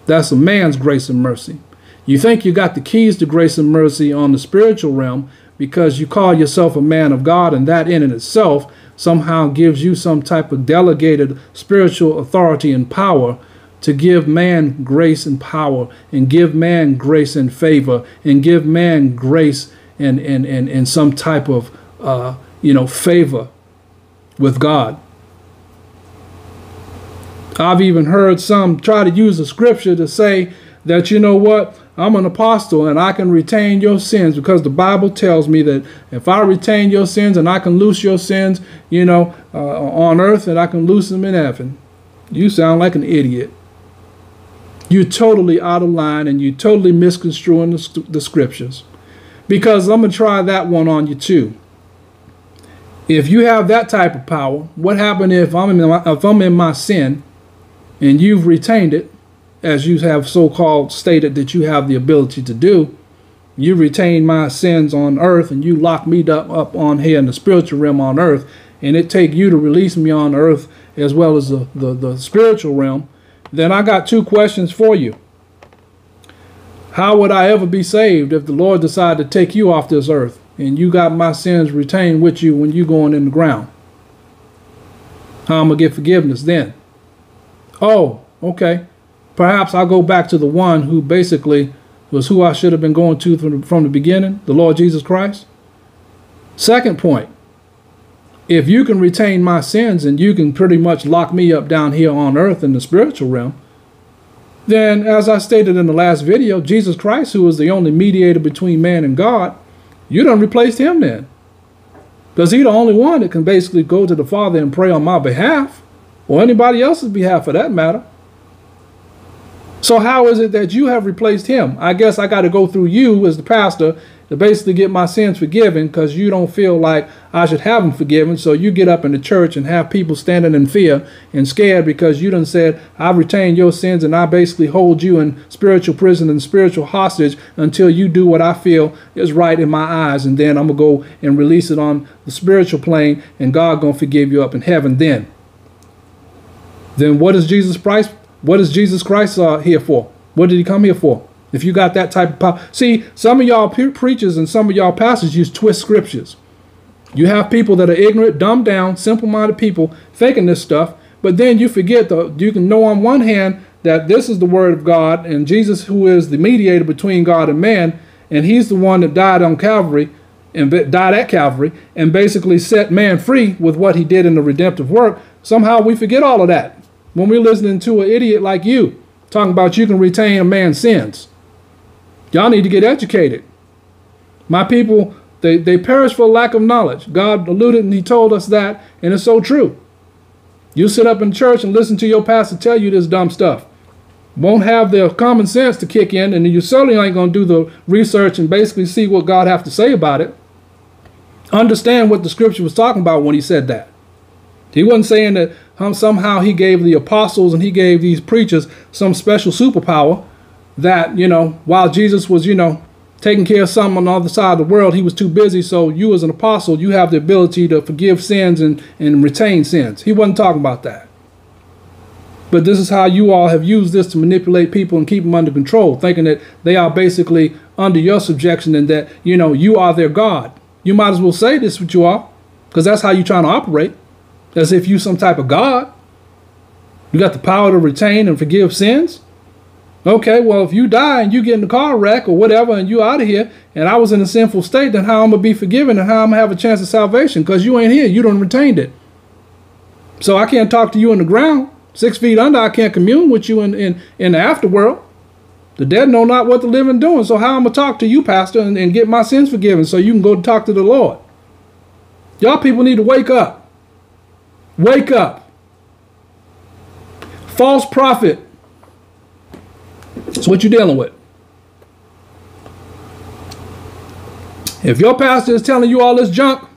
That's a man's grace and mercy. You think you got the keys to grace and mercy on the spiritual realm because you call yourself a man of God, and that in and itself somehow gives you some type of delegated spiritual authority and power to give man grace and power, and give man grace and favor, and give man grace and, and, and, and some type of uh, you know favor with God. I've even heard some try to use the scripture to say that, you know what, I'm an apostle and I can retain your sins because the Bible tells me that if I retain your sins and I can loose your sins, you know, uh, on earth and I can loose them in heaven. You sound like an idiot. You're totally out of line and you're totally misconstruing the, the scriptures. Because I'm going to try that one on you too. If you have that type of power, what happened if I'm in my, if I'm in my sin and you've retained it, as you have so-called stated that you have the ability to do, you retain my sins on earth and you lock me up, up on here in the spiritual realm on earth, and it take you to release me on earth as well as the, the, the spiritual realm, then I got two questions for you. How would I ever be saved if the Lord decided to take you off this earth and you got my sins retained with you when you going in the ground? How am I get forgiveness then? Oh, okay. Perhaps I'll go back to the one who basically was who I should have been going to from, from the beginning, the Lord Jesus Christ. Second point, if you can retain my sins and you can pretty much lock me up down here on earth in the spiritual realm, then as I stated in the last video, Jesus Christ, who is the only mediator between man and God, you done replaced him then. Because he's the only one that can basically go to the Father and pray on my behalf or anybody else's behalf for that matter. So how is it that you have replaced him? I guess I got to go through you as the pastor to basically get my sins forgiven because you don't feel like I should have them forgiven. So you get up in the church and have people standing in fear and scared because you done said, I've retained your sins and I basically hold you in spiritual prison and spiritual hostage until you do what I feel is right in my eyes. And then I'm going to go and release it on the spiritual plane and God going to forgive you up in heaven then. Then what is Jesus Christ? What is Jesus Christ uh, here for? What did he come here for? If you got that type of power. See, some of y'all pre preachers and some of y'all pastors use twist scriptures. You have people that are ignorant, dumbed down, simple-minded people faking this stuff, but then you forget that you can know on one hand that this is the word of God and Jesus who is the mediator between God and man, and he's the one that died on Calvary and died at Calvary and basically set man free with what he did in the redemptive work. Somehow we forget all of that when we're listening to an idiot like you talking about you can retain a man's sins. Y'all need to get educated. My people, they, they perish for lack of knowledge. God alluded and he told us that, and it's so true. You sit up in church and listen to your pastor tell you this dumb stuff. Won't have the common sense to kick in, and you certainly ain't going to do the research and basically see what God have to say about it. Understand what the scripture was talking about when he said that. He wasn't saying that um, somehow he gave the apostles and he gave these preachers some special superpower that, you know, while Jesus was, you know, taking care of something on the other side of the world, he was too busy. So you as an apostle, you have the ability to forgive sins and, and retain sins. He wasn't talking about that. But this is how you all have used this to manipulate people and keep them under control, thinking that they are basically under your subjection and that, you know, you are their God. You might as well say this what you are, because that's how you're trying to operate, as if you some type of God. You got the power to retain and forgive sins. Okay, well, if you die and you get in a car wreck or whatever and you out of here and I was in a sinful state, then how I'm going to be forgiven and how I'm going to have a chance of salvation? Because you ain't here. You don't retained it. So I can't talk to you in the ground. Six feet under, I can't commune with you in, in, in the afterworld. The dead know not what the living doing. So how I'm going to talk to you, Pastor, and, and get my sins forgiven so you can go talk to the Lord? Y'all people need to wake up. Wake up. False prophet that's what you're dealing with. If your pastor is telling you all this junk,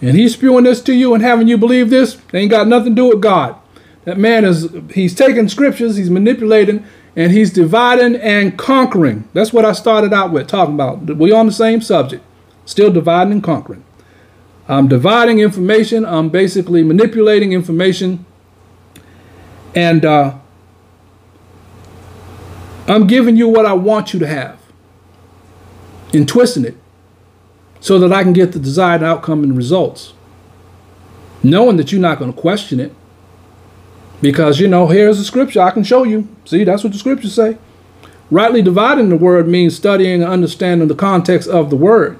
and he's spewing this to you and having you believe this, they ain't got nothing to do with God. That man is, he's taking scriptures, he's manipulating, and he's dividing and conquering. That's what I started out with talking about. We're on the same subject, still dividing and conquering. I'm dividing information. I'm basically manipulating information. And uh, I'm giving you what I want you to have and twisting it so that I can get the desired outcome and results. Knowing that you're not going to question it. Because, you know, here's the scripture. I can show you. See, that's what the scriptures say. Rightly dividing the word means studying and understanding the context of the word.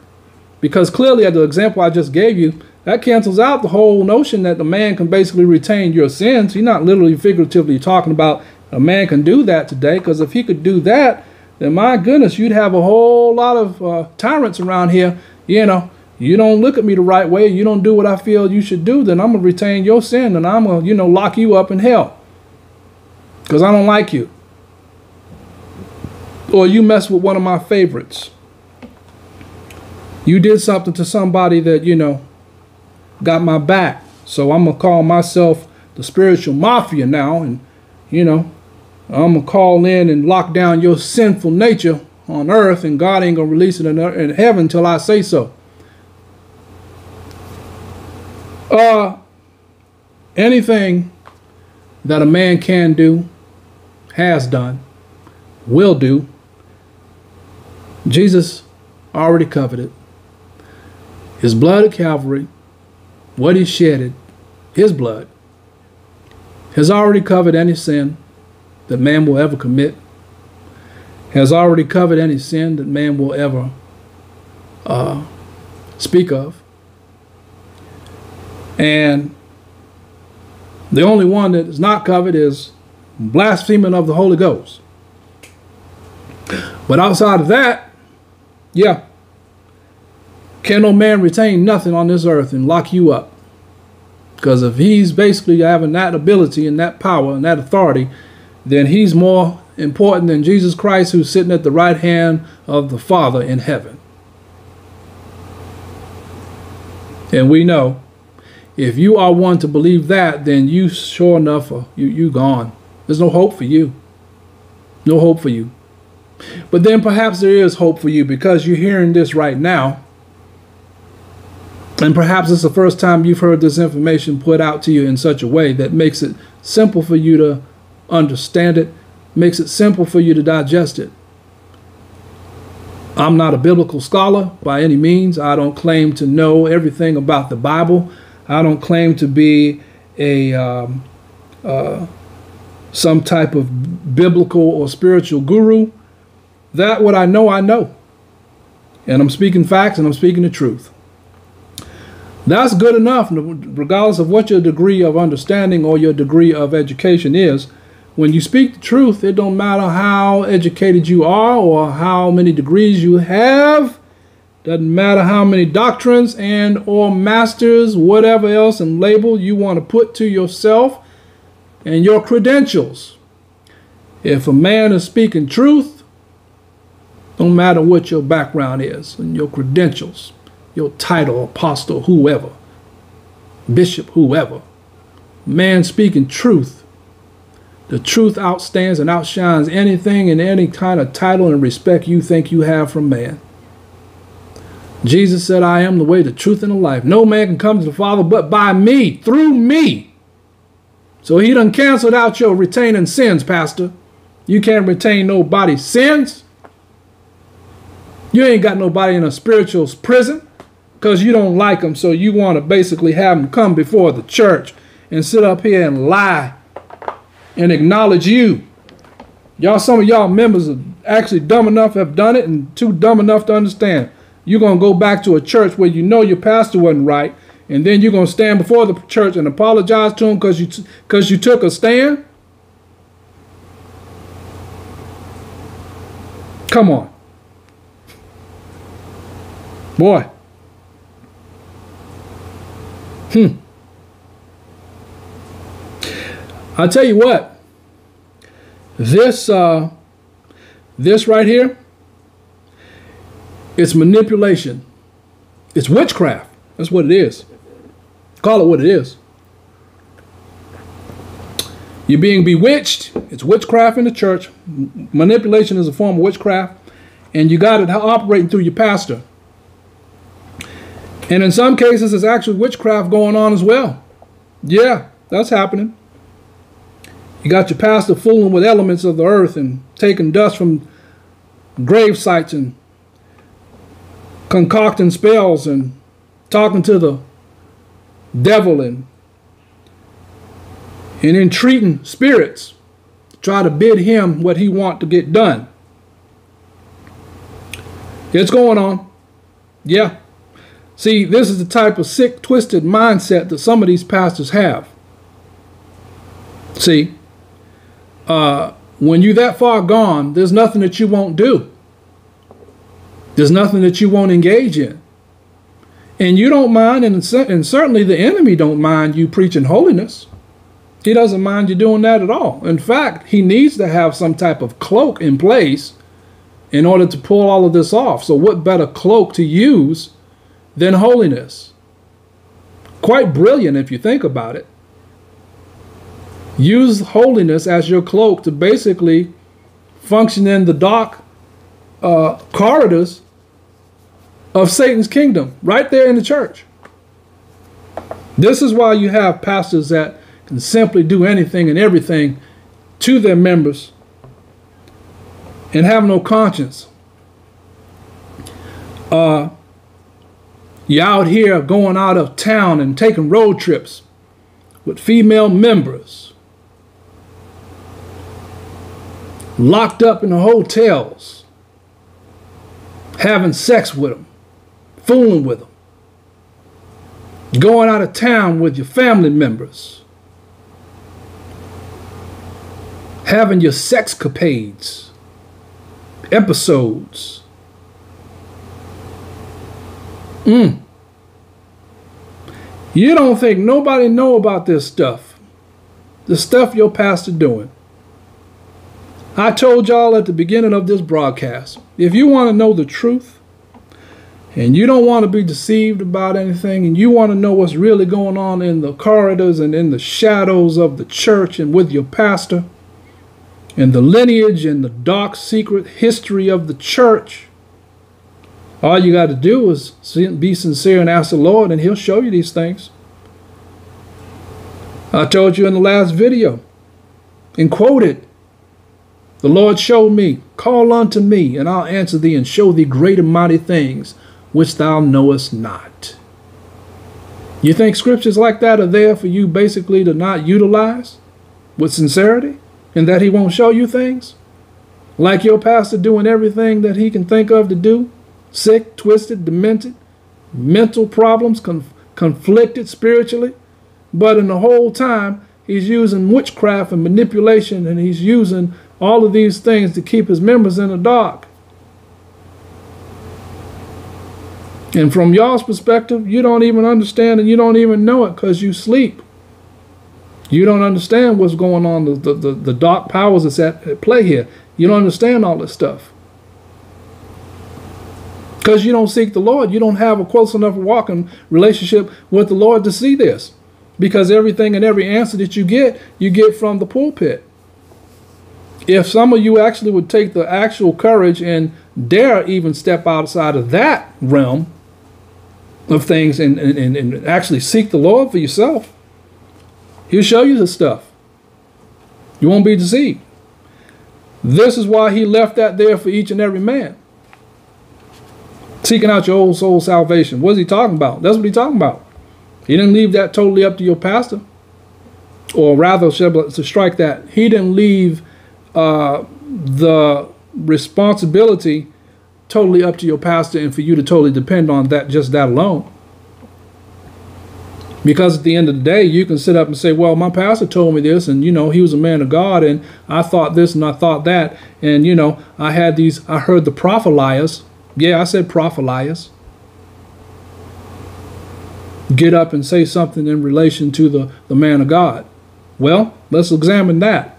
Because clearly, at the example I just gave you, that cancels out the whole notion that the man can basically retain your sins. He's not literally figuratively talking about a man can do that today because if he could do that, then my goodness, you'd have a whole lot of uh, tyrants around here. You know, you don't look at me the right way, you don't do what I feel you should do, then I'm going to retain your sin and I'm going to, you know, lock you up in hell because I don't like you. Or you mess with one of my favorites. You did something to somebody that, you know, got my back. So I'm going to call myself the spiritual mafia now and, you know, I'm going to call in and lock down your sinful nature on earth, and God ain't going to release it in, heaven until I say so. Uh, anything that a man can do, has done, will do, Jesus already covered it. His blood at Calvary, what he shedded, his blood, has already covered any sin that man will ever commit, has already covered any sin that man will ever uh, speak of. And the only one that is not covered is blaspheming of the Holy Ghost. But outside of that, yeah, can no man retain nothing on this earth and lock you up? Because if he's basically having that ability and that power and that authority, then he's more important than Jesus Christ who's sitting at the right hand of the Father in heaven. And we know if you are one to believe that, then you sure enough are, you you gone. There's no hope for you. No hope for you. But then perhaps there is hope for you because you're hearing this right now. And perhaps it's the first time you've heard this information put out to you in such a way that makes it simple for you to understand it, makes it simple for you to digest it. I'm not a biblical scholar by any means. I don't claim to know everything about the Bible. I don't claim to be a um, uh, some type of biblical or spiritual guru. That what I know, I know. And I'm speaking facts and I'm speaking the truth. That's good enough, regardless of what your degree of understanding or your degree of education is. When you speak the truth, it don't matter how educated you are or how many degrees you have. Doesn't matter how many doctrines and or masters, whatever else and label you want to put to yourself and your credentials. If a man is speaking truth, don't matter what your background is and your credentials, your title, apostle, whoever, bishop, whoever. Man speaking truth. The truth outstands and outshines anything and any kind of title and respect you think you have from man. Jesus said, I am the way, the truth, and the life. No man can come to the Father but by me, through me. So he done canceled out your retaining sins, Pastor. You can't retain nobody's sins. You ain't got nobody in a spiritual prison because you don't like them. So you want to basically have them come before the church and sit up here and lie and acknowledge you. Y'all, some of y'all members are actually dumb enough have done it and too dumb enough to understand. You're going to go back to a church where you know your pastor wasn't right and then you're going to stand before the church and apologize to them because you because you took a stand? Come on. Boy. Hmm. I'll tell you what. This uh this right here it's manipulation. It's witchcraft. That's what it is. Call it what it is. You're being bewitched. It's witchcraft in the church. Manipulation is a form of witchcraft. And you got it operating through your pastor. And in some cases, there's actually witchcraft going on as well. Yeah, that's happening. You got your pastor fooling with elements of the earth and taking dust from grave sites and concocting spells and talking to the devil and and entreating spirits try to bid him what he want to get done. It's going on. Yeah. See, this is the type of sick, twisted mindset that some of these pastors have. See, uh, when you're that far gone, there's nothing that you won't do. There's nothing that you won't engage in. And you don't mind, and, and certainly the enemy don't mind you preaching holiness. He doesn't mind you doing that at all. In fact, he needs to have some type of cloak in place in order to pull all of this off. So what better cloak to use than holiness? Quite brilliant if you think about it. Use holiness as your cloak to basically function in the dark uh, corridors of Satan's kingdom right there in the church. This is why you have pastors that can simply do anything and everything to their members and have no conscience. Uh, you're out here going out of town and taking road trips with female members, locked up in the hotels, having sex with them fooling with them, going out of town with your family members, having your sexcapades, episodes. Mm. You don't think nobody know about this stuff. The stuff your pastor doing. I told y'all at the beginning of this broadcast, if you want to know the truth, and you don't want to be deceived about anything, and you want to know what's really going on in the corridors and in the shadows of the church and with your pastor, and the lineage and the dark secret history of the church, all you got to do is be sincere and ask the Lord, and He'll show you these things. I told you in the last video and quoted, The Lord showed me, Call unto me, and I'll answer thee and show thee great and mighty things which thou knowest not. You think scriptures like that are there for you basically to not utilize with sincerity and that he won't show you things? Like your pastor doing everything that he can think of to do? Sick, twisted, demented, mental problems, conf conflicted spiritually? But in the whole time, he's using witchcraft and manipulation and he's using all of these things to keep his members in the dark. And from y'all's perspective, you don't even understand and you don't even know it because you sleep. You don't understand what's going on, the, the, the, dark powers that's at, at play here. You don't understand all this stuff. Because you don't seek the Lord. You don't have a close enough walking relationship with the Lord to see this. Because everything and every answer that you get, you get from the pulpit. If some of you actually would take the actual courage and dare even step outside of that realm, of things and, and, and actually seek the Lord for yourself, He'll show you the stuff. You won't be deceived. This is why He left that there for each and every man. Seeking out your old soul salvation. What is He talking about? That's what He's talking about. He didn't leave that totally up to your pastor. Or rather, to strike that, He didn't leave uh, the responsibility totally up to your pastor and for you to totally depend on that just that alone. Because at the end of the day, you can sit up and say, well, my pastor told me this, and, you know, he was a man of God, and I thought this and I thought that. And, you know, I had these, I heard the prophelias. Yeah, I said prophelias. Get up and say something in relation to the, the man of God. Well, let's examine that.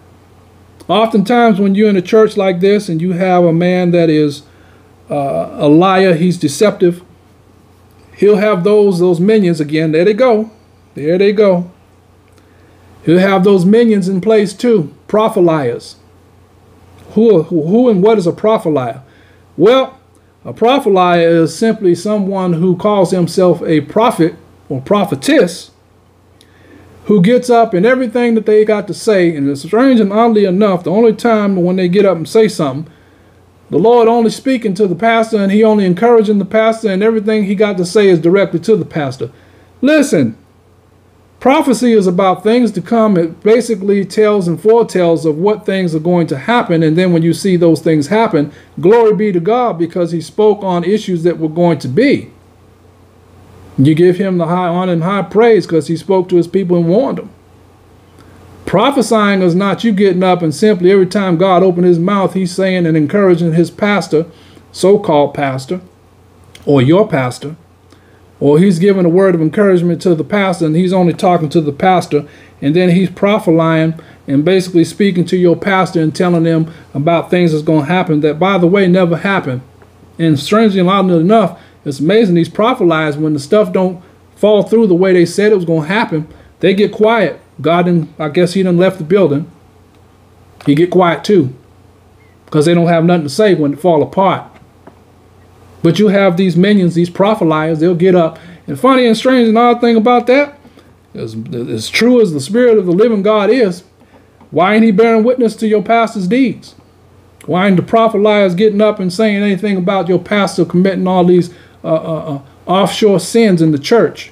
Oftentimes, when you're in a church like this and you have a man that is uh, a liar, he's deceptive. He'll have those those minions again. There they go. There they go. He'll have those minions in place too. Prophelias. Who, who, who and what is a prophelier? Well, a prophelier is simply someone who calls himself a prophet or prophetess who gets up and everything that they got to say, and it's strange and oddly enough, the only time when they get up and say something the Lord only speaking to the pastor and he only encouraging the pastor and everything he got to say is directly to the pastor. Listen, prophecy is about things to come. It basically tells and foretells of what things are going to happen. And then when you see those things happen, glory be to God because he spoke on issues that were going to be. You give him the high honor and high praise because he spoke to his people and warned them. Prophesying is not you getting up and simply every time God opened his mouth, he's saying and encouraging his pastor, so-called pastor, or your pastor, or he's giving a word of encouragement to the pastor and he's only talking to the pastor, and then he's prophesying and basically speaking to your pastor and telling them about things that's going to happen that, by the way, never happened. And strangely enough, it's amazing these prophesies when the stuff don't fall through the way they said it was going to happen, they get quiet God, done, I guess he done left the building. He get quiet too. Because they don't have nothing to say when it fall apart. But you have these minions, these prophet liars, they'll get up. And funny and strange and odd thing about that, as, as true as the spirit of the living God is, why ain't he bearing witness to your pastor's deeds? Why ain't the prophet liars getting up and saying anything about your pastor committing all these uh, uh, uh, offshore sins in the church?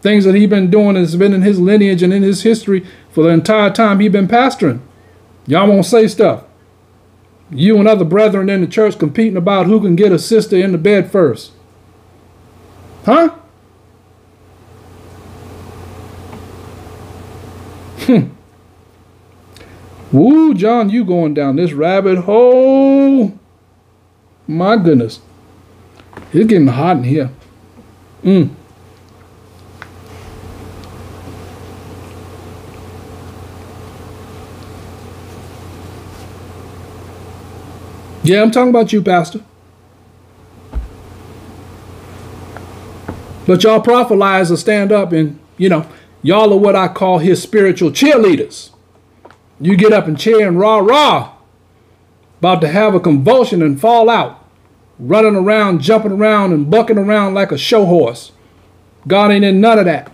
Things that he been doing has been in his lineage and in his history for the entire time he been pastoring. Y'all won't say stuff. You and other brethren in the church competing about who can get a sister in the bed first. Huh? Hmm. Woo, John, you going down this rabbit hole. My goodness. It's getting hot in here. Mm. Yeah, I'm talking about you, Pastor. But y'all prophelies will stand up and, you know, y'all are what I call his spiritual cheerleaders. You get up and cheer and rah rah, about to have a convulsion and fall out, running around, jumping around, and bucking around like a show horse. God ain't in none of that.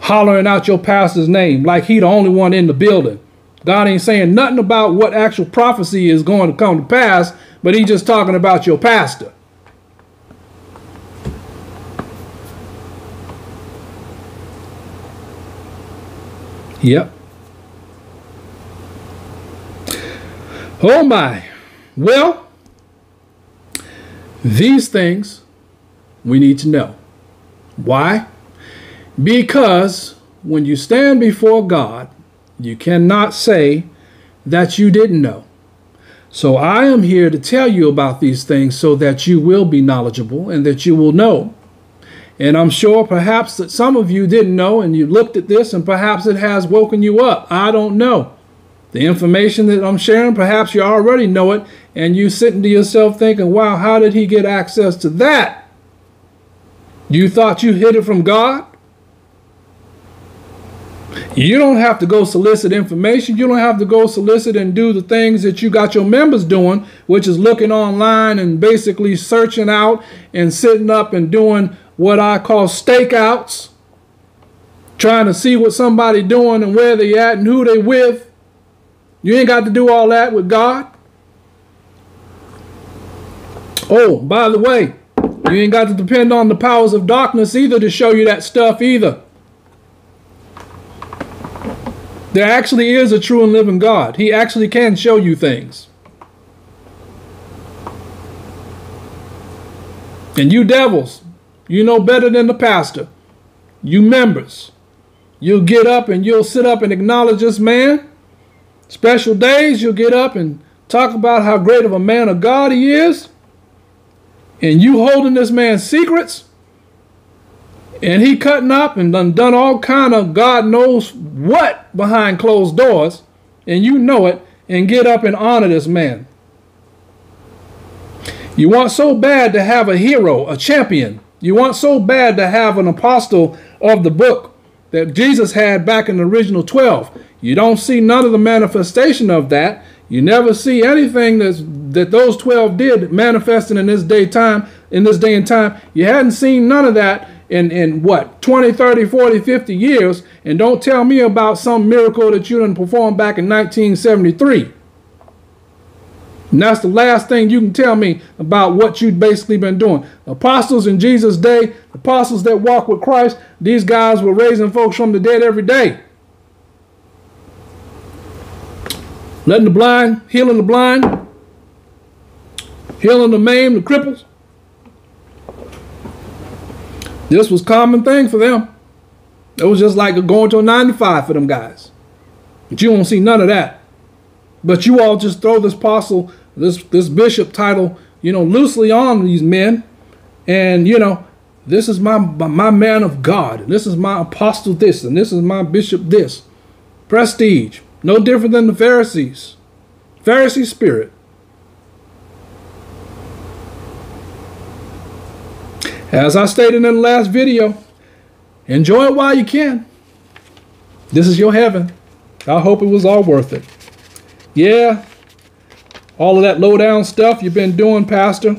Hollering out your pastor's name like he the only one in the building. God ain't saying nothing about what actual prophecy is going to come to pass, but he just talking about your pastor. Yep. Oh my. Well, these things we need to know. Why? Because when you stand before God, you cannot say that you didn't know. So I am here to tell you about these things so that you will be knowledgeable and that you will know. And I'm sure perhaps that some of you didn't know and you looked at this and perhaps it has woken you up. I don't know. The information that I'm sharing, perhaps you already know it and you sitting to yourself thinking, wow, how did he get access to that? You thought you hid it from God? You don't have to go solicit information. You don't have to go solicit and do the things that you got your members doing, which is looking online and basically searching out and sitting up and doing what I call stakeouts, trying to see what somebody doing and where they at and who they with. You ain't got to do all that with God. Oh, by the way, you ain't got to depend on the powers of darkness either to show you that stuff either. There actually is a true and living God. He actually can show you things. And you devils, you know better than the pastor. You members, you'll get up and you'll sit up and acknowledge this man. Special days, you'll get up and talk about how great of a man of God he is. And you holding this man's secrets. And he cutting up and done, done all kind of God knows what behind closed doors. And you know it. And get up and honor this man. You want so bad to have a hero, a champion. You want so bad to have an apostle of the book that Jesus had back in the original 12. You don't see none of the manifestation of that. You never see anything that's, that those 12 did manifesting in this day time, in this day and time. You hadn't seen none of that in, in what, 20, 30, 40, 50 years. And don't tell me about some miracle that you didn't perform back in 1973. And that's the last thing you can tell me about what you've basically been doing. Apostles in Jesus' day, apostles that walk with Christ, these guys were raising folks from the dead every day. Letting the blind, healing the blind, healing the maimed, the cripples. This was common thing for them. It was just like going to a 95 for them guys. But you don't see none of that. But you all just throw this apostle, this this bishop title, you know, loosely on these men, and you know, this is my my man of God, and this is my apostle this, and this is my bishop this. Prestige, no different than the Pharisees. Pharisee spirit. As I stated in the last video, enjoy it while you can. This is your heaven. I hope it was all worth it. Yeah, all of that low down stuff you've been doing, Pastor.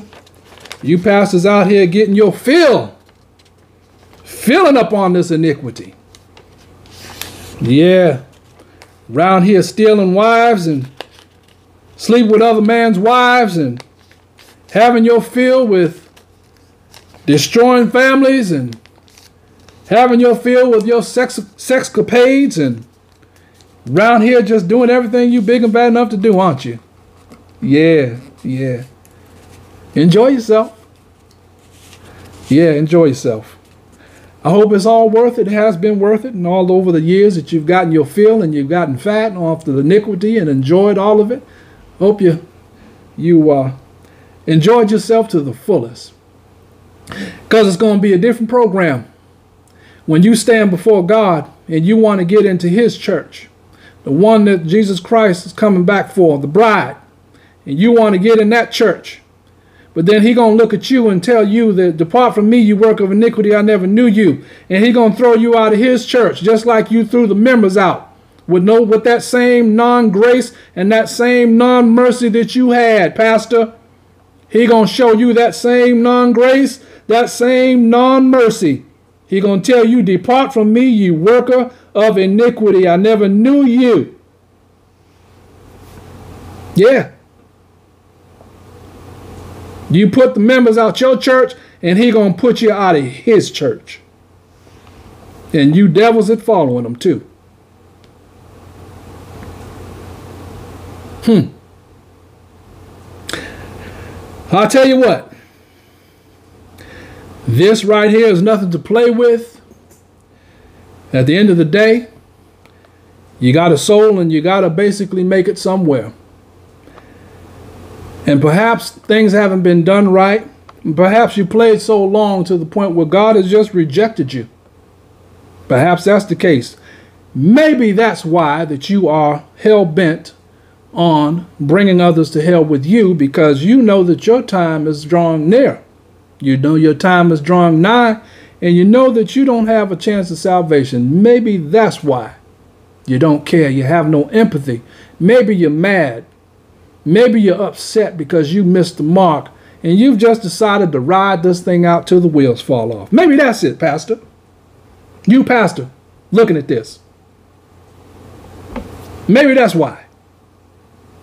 You pastors out here getting your fill, filling up on this iniquity. Yeah, around here stealing wives and sleep with other man's wives and having your fill with destroying families and having your fill with your sex sexcapades and round here just doing everything you big and bad enough to do, aren't you? Yeah, yeah. Enjoy yourself. Yeah, enjoy yourself. I hope it's all worth it. It has been worth it. And all over the years that you've gotten your fill and you've gotten fat off the iniquity and enjoyed all of it. Hope you you uh, enjoyed yourself to the fullest. Because it's going to be a different program when you stand before God and you want to get into his church the one that Jesus Christ is coming back for, the bride, and you want to get in that church, But then he gonna look at you and tell you that depart from me, you work of iniquity, I never knew you. And he gonna throw you out of his church, just like you threw the members out. With no with that same non-grace and that same non-mercy that you had, Pastor. He gonna show you that same non-grace, that same non-mercy. He gonna tell you, depart from me, you worker of iniquity. I never knew you. Yeah. You put the members out your church, and he gonna put you out of his church. And you devils that following him too. Hmm. I'll tell you what. This right here is nothing to play with. At the end of the day, you got a soul and you got to basically make it somewhere. And perhaps things haven't been done right. Perhaps you played so long to the point where God has just rejected you. Perhaps that's the case. Maybe that's why that you are hell bent on bringing others to hell with you because you know that your time is drawing near. You know your time is drawing nigh and you know that you don't have a chance of salvation. Maybe that's why you don't care. You have no empathy. Maybe you're mad. Maybe you're upset because you missed the mark and you've just decided to ride this thing out till the wheels fall off. Maybe that's it, Pastor. You, Pastor, looking at this. Maybe that's why.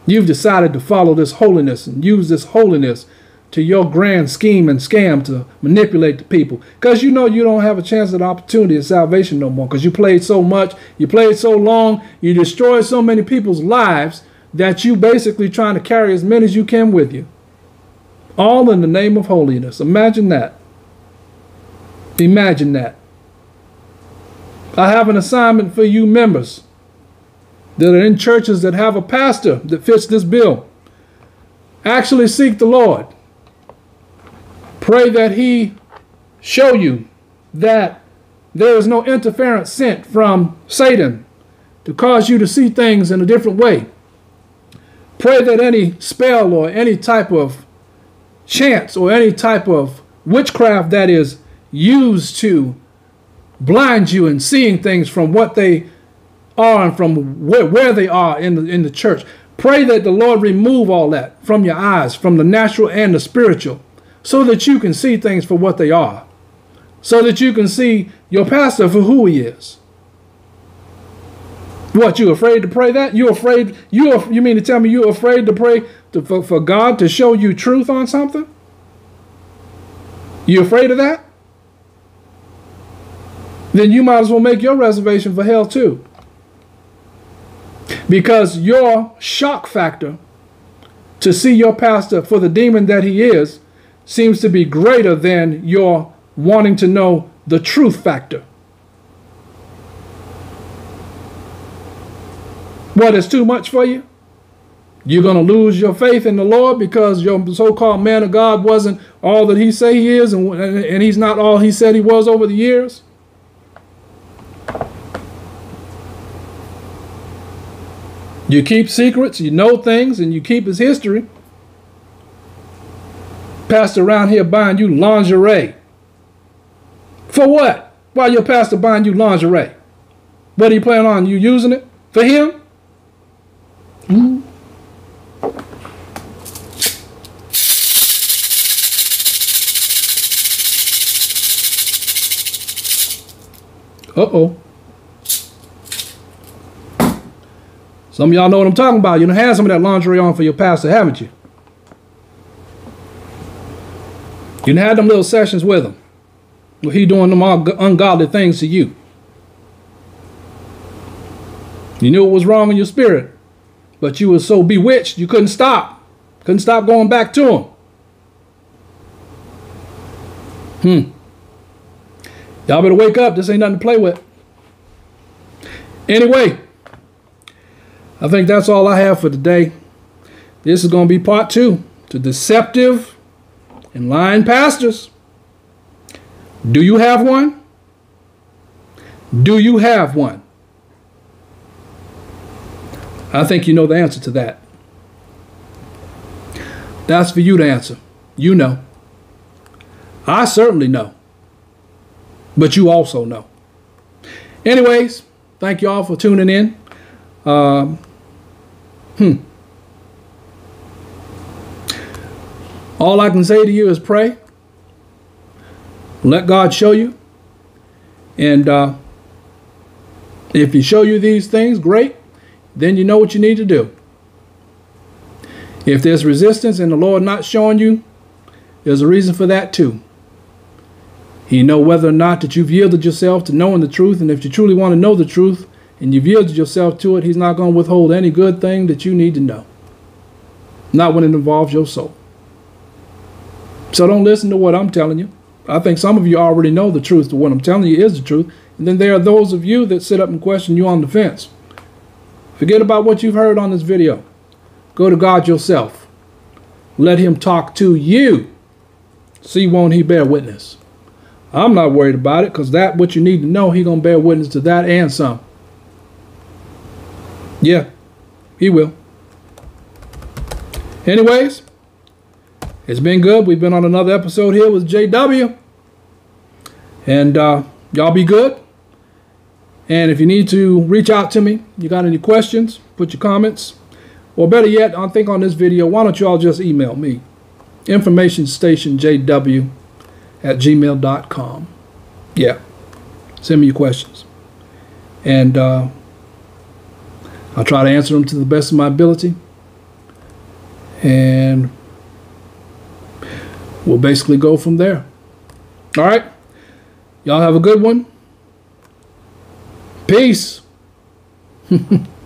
You've decided to follow this holiness and use this holiness to your grand scheme and scam to manipulate the people. Because you know you don't have a chance at opportunity of salvation no more. Because you played so much, you played so long, you destroyed so many people's lives that you basically trying to carry as many as you can with you. All in the name of holiness. Imagine that. Imagine that. I have an assignment for you members that are in churches that have a pastor that fits this bill. Actually seek the Lord. Pray that he show you that there is no interference sent from Satan to cause you to see things in a different way. Pray that any spell or any type of chance or any type of witchcraft that is used to blind you and seeing things from what they are and from where, where they are in the, in the church. Pray that the Lord remove all that from your eyes, from the natural and the spiritual, so that you can see things for what they are, so that you can see your pastor for who he is. What, you afraid to pray that? You afraid, you, you mean to tell me you're afraid to pray to, for, for God to show you truth on something? You afraid of that? Then you might as well make your reservation for hell too. Because your shock factor to see your pastor for the demon that he is seems to be greater than your wanting to know the truth factor. What is too much for you? You're going to lose your faith in the Lord because your so-called man of God wasn't all that he say he is and, and he's not all he said he was over the years? You keep secrets, you know things, and you keep his history. Pastor around here buying you lingerie. For what? Why your pastor buying you lingerie? What are you planning on? You using it? For him? Mm. Uh-oh. Some of y'all know what I'm talking about. You done had some of that lingerie on for your pastor, haven't you? You done had them little sessions with him. Where he doing them all ungodly things to you. You knew it was wrong in your spirit. But you were so bewitched you couldn't stop. Couldn't stop going back to him. Hmm. Y'all better wake up. This ain't nothing to play with. Anyway. I think that's all I have for today. This is going to be part two to deceptive and lying pastors. Do you have one? Do you have one? I think you know the answer to that. That's for you to answer. You know. I certainly know. But you also know. Anyways, thank you all for tuning in. Um, hmm. All I can say to you is pray. Let God show you. And uh, if He show you these things, great. Then you know what you need to do. If there's resistance and the Lord not showing you, there's a reason for that too. You know whether or not that you've yielded yourself to knowing the truth, and if you truly want to know the truth and you've yielded yourself to it, He's not going to withhold any good thing that you need to know. Not when it involves your soul. So don't listen to what I'm telling you. I think some of you already know the truth to what I'm telling you is the truth. And then there are those of you that sit up and question you on the fence. Forget about what you've heard on this video. Go to God yourself. Let him talk to you. See, won't he bear witness? I'm not worried about it because that what you need to know, he going to bear witness to that and some. Yeah, he will. Anyways, it's been good. We've been on another episode here with JW. And uh, y'all be good. And if you need to reach out to me, you got any questions, put your comments or better yet, I think on this video, why don't you all just email me? InformationStationJW at gmail.com. Yeah. Send me your questions. And uh, I'll try to answer them to the best of my ability. And we'll basically go from there. All right. Y'all have a good one. Peace.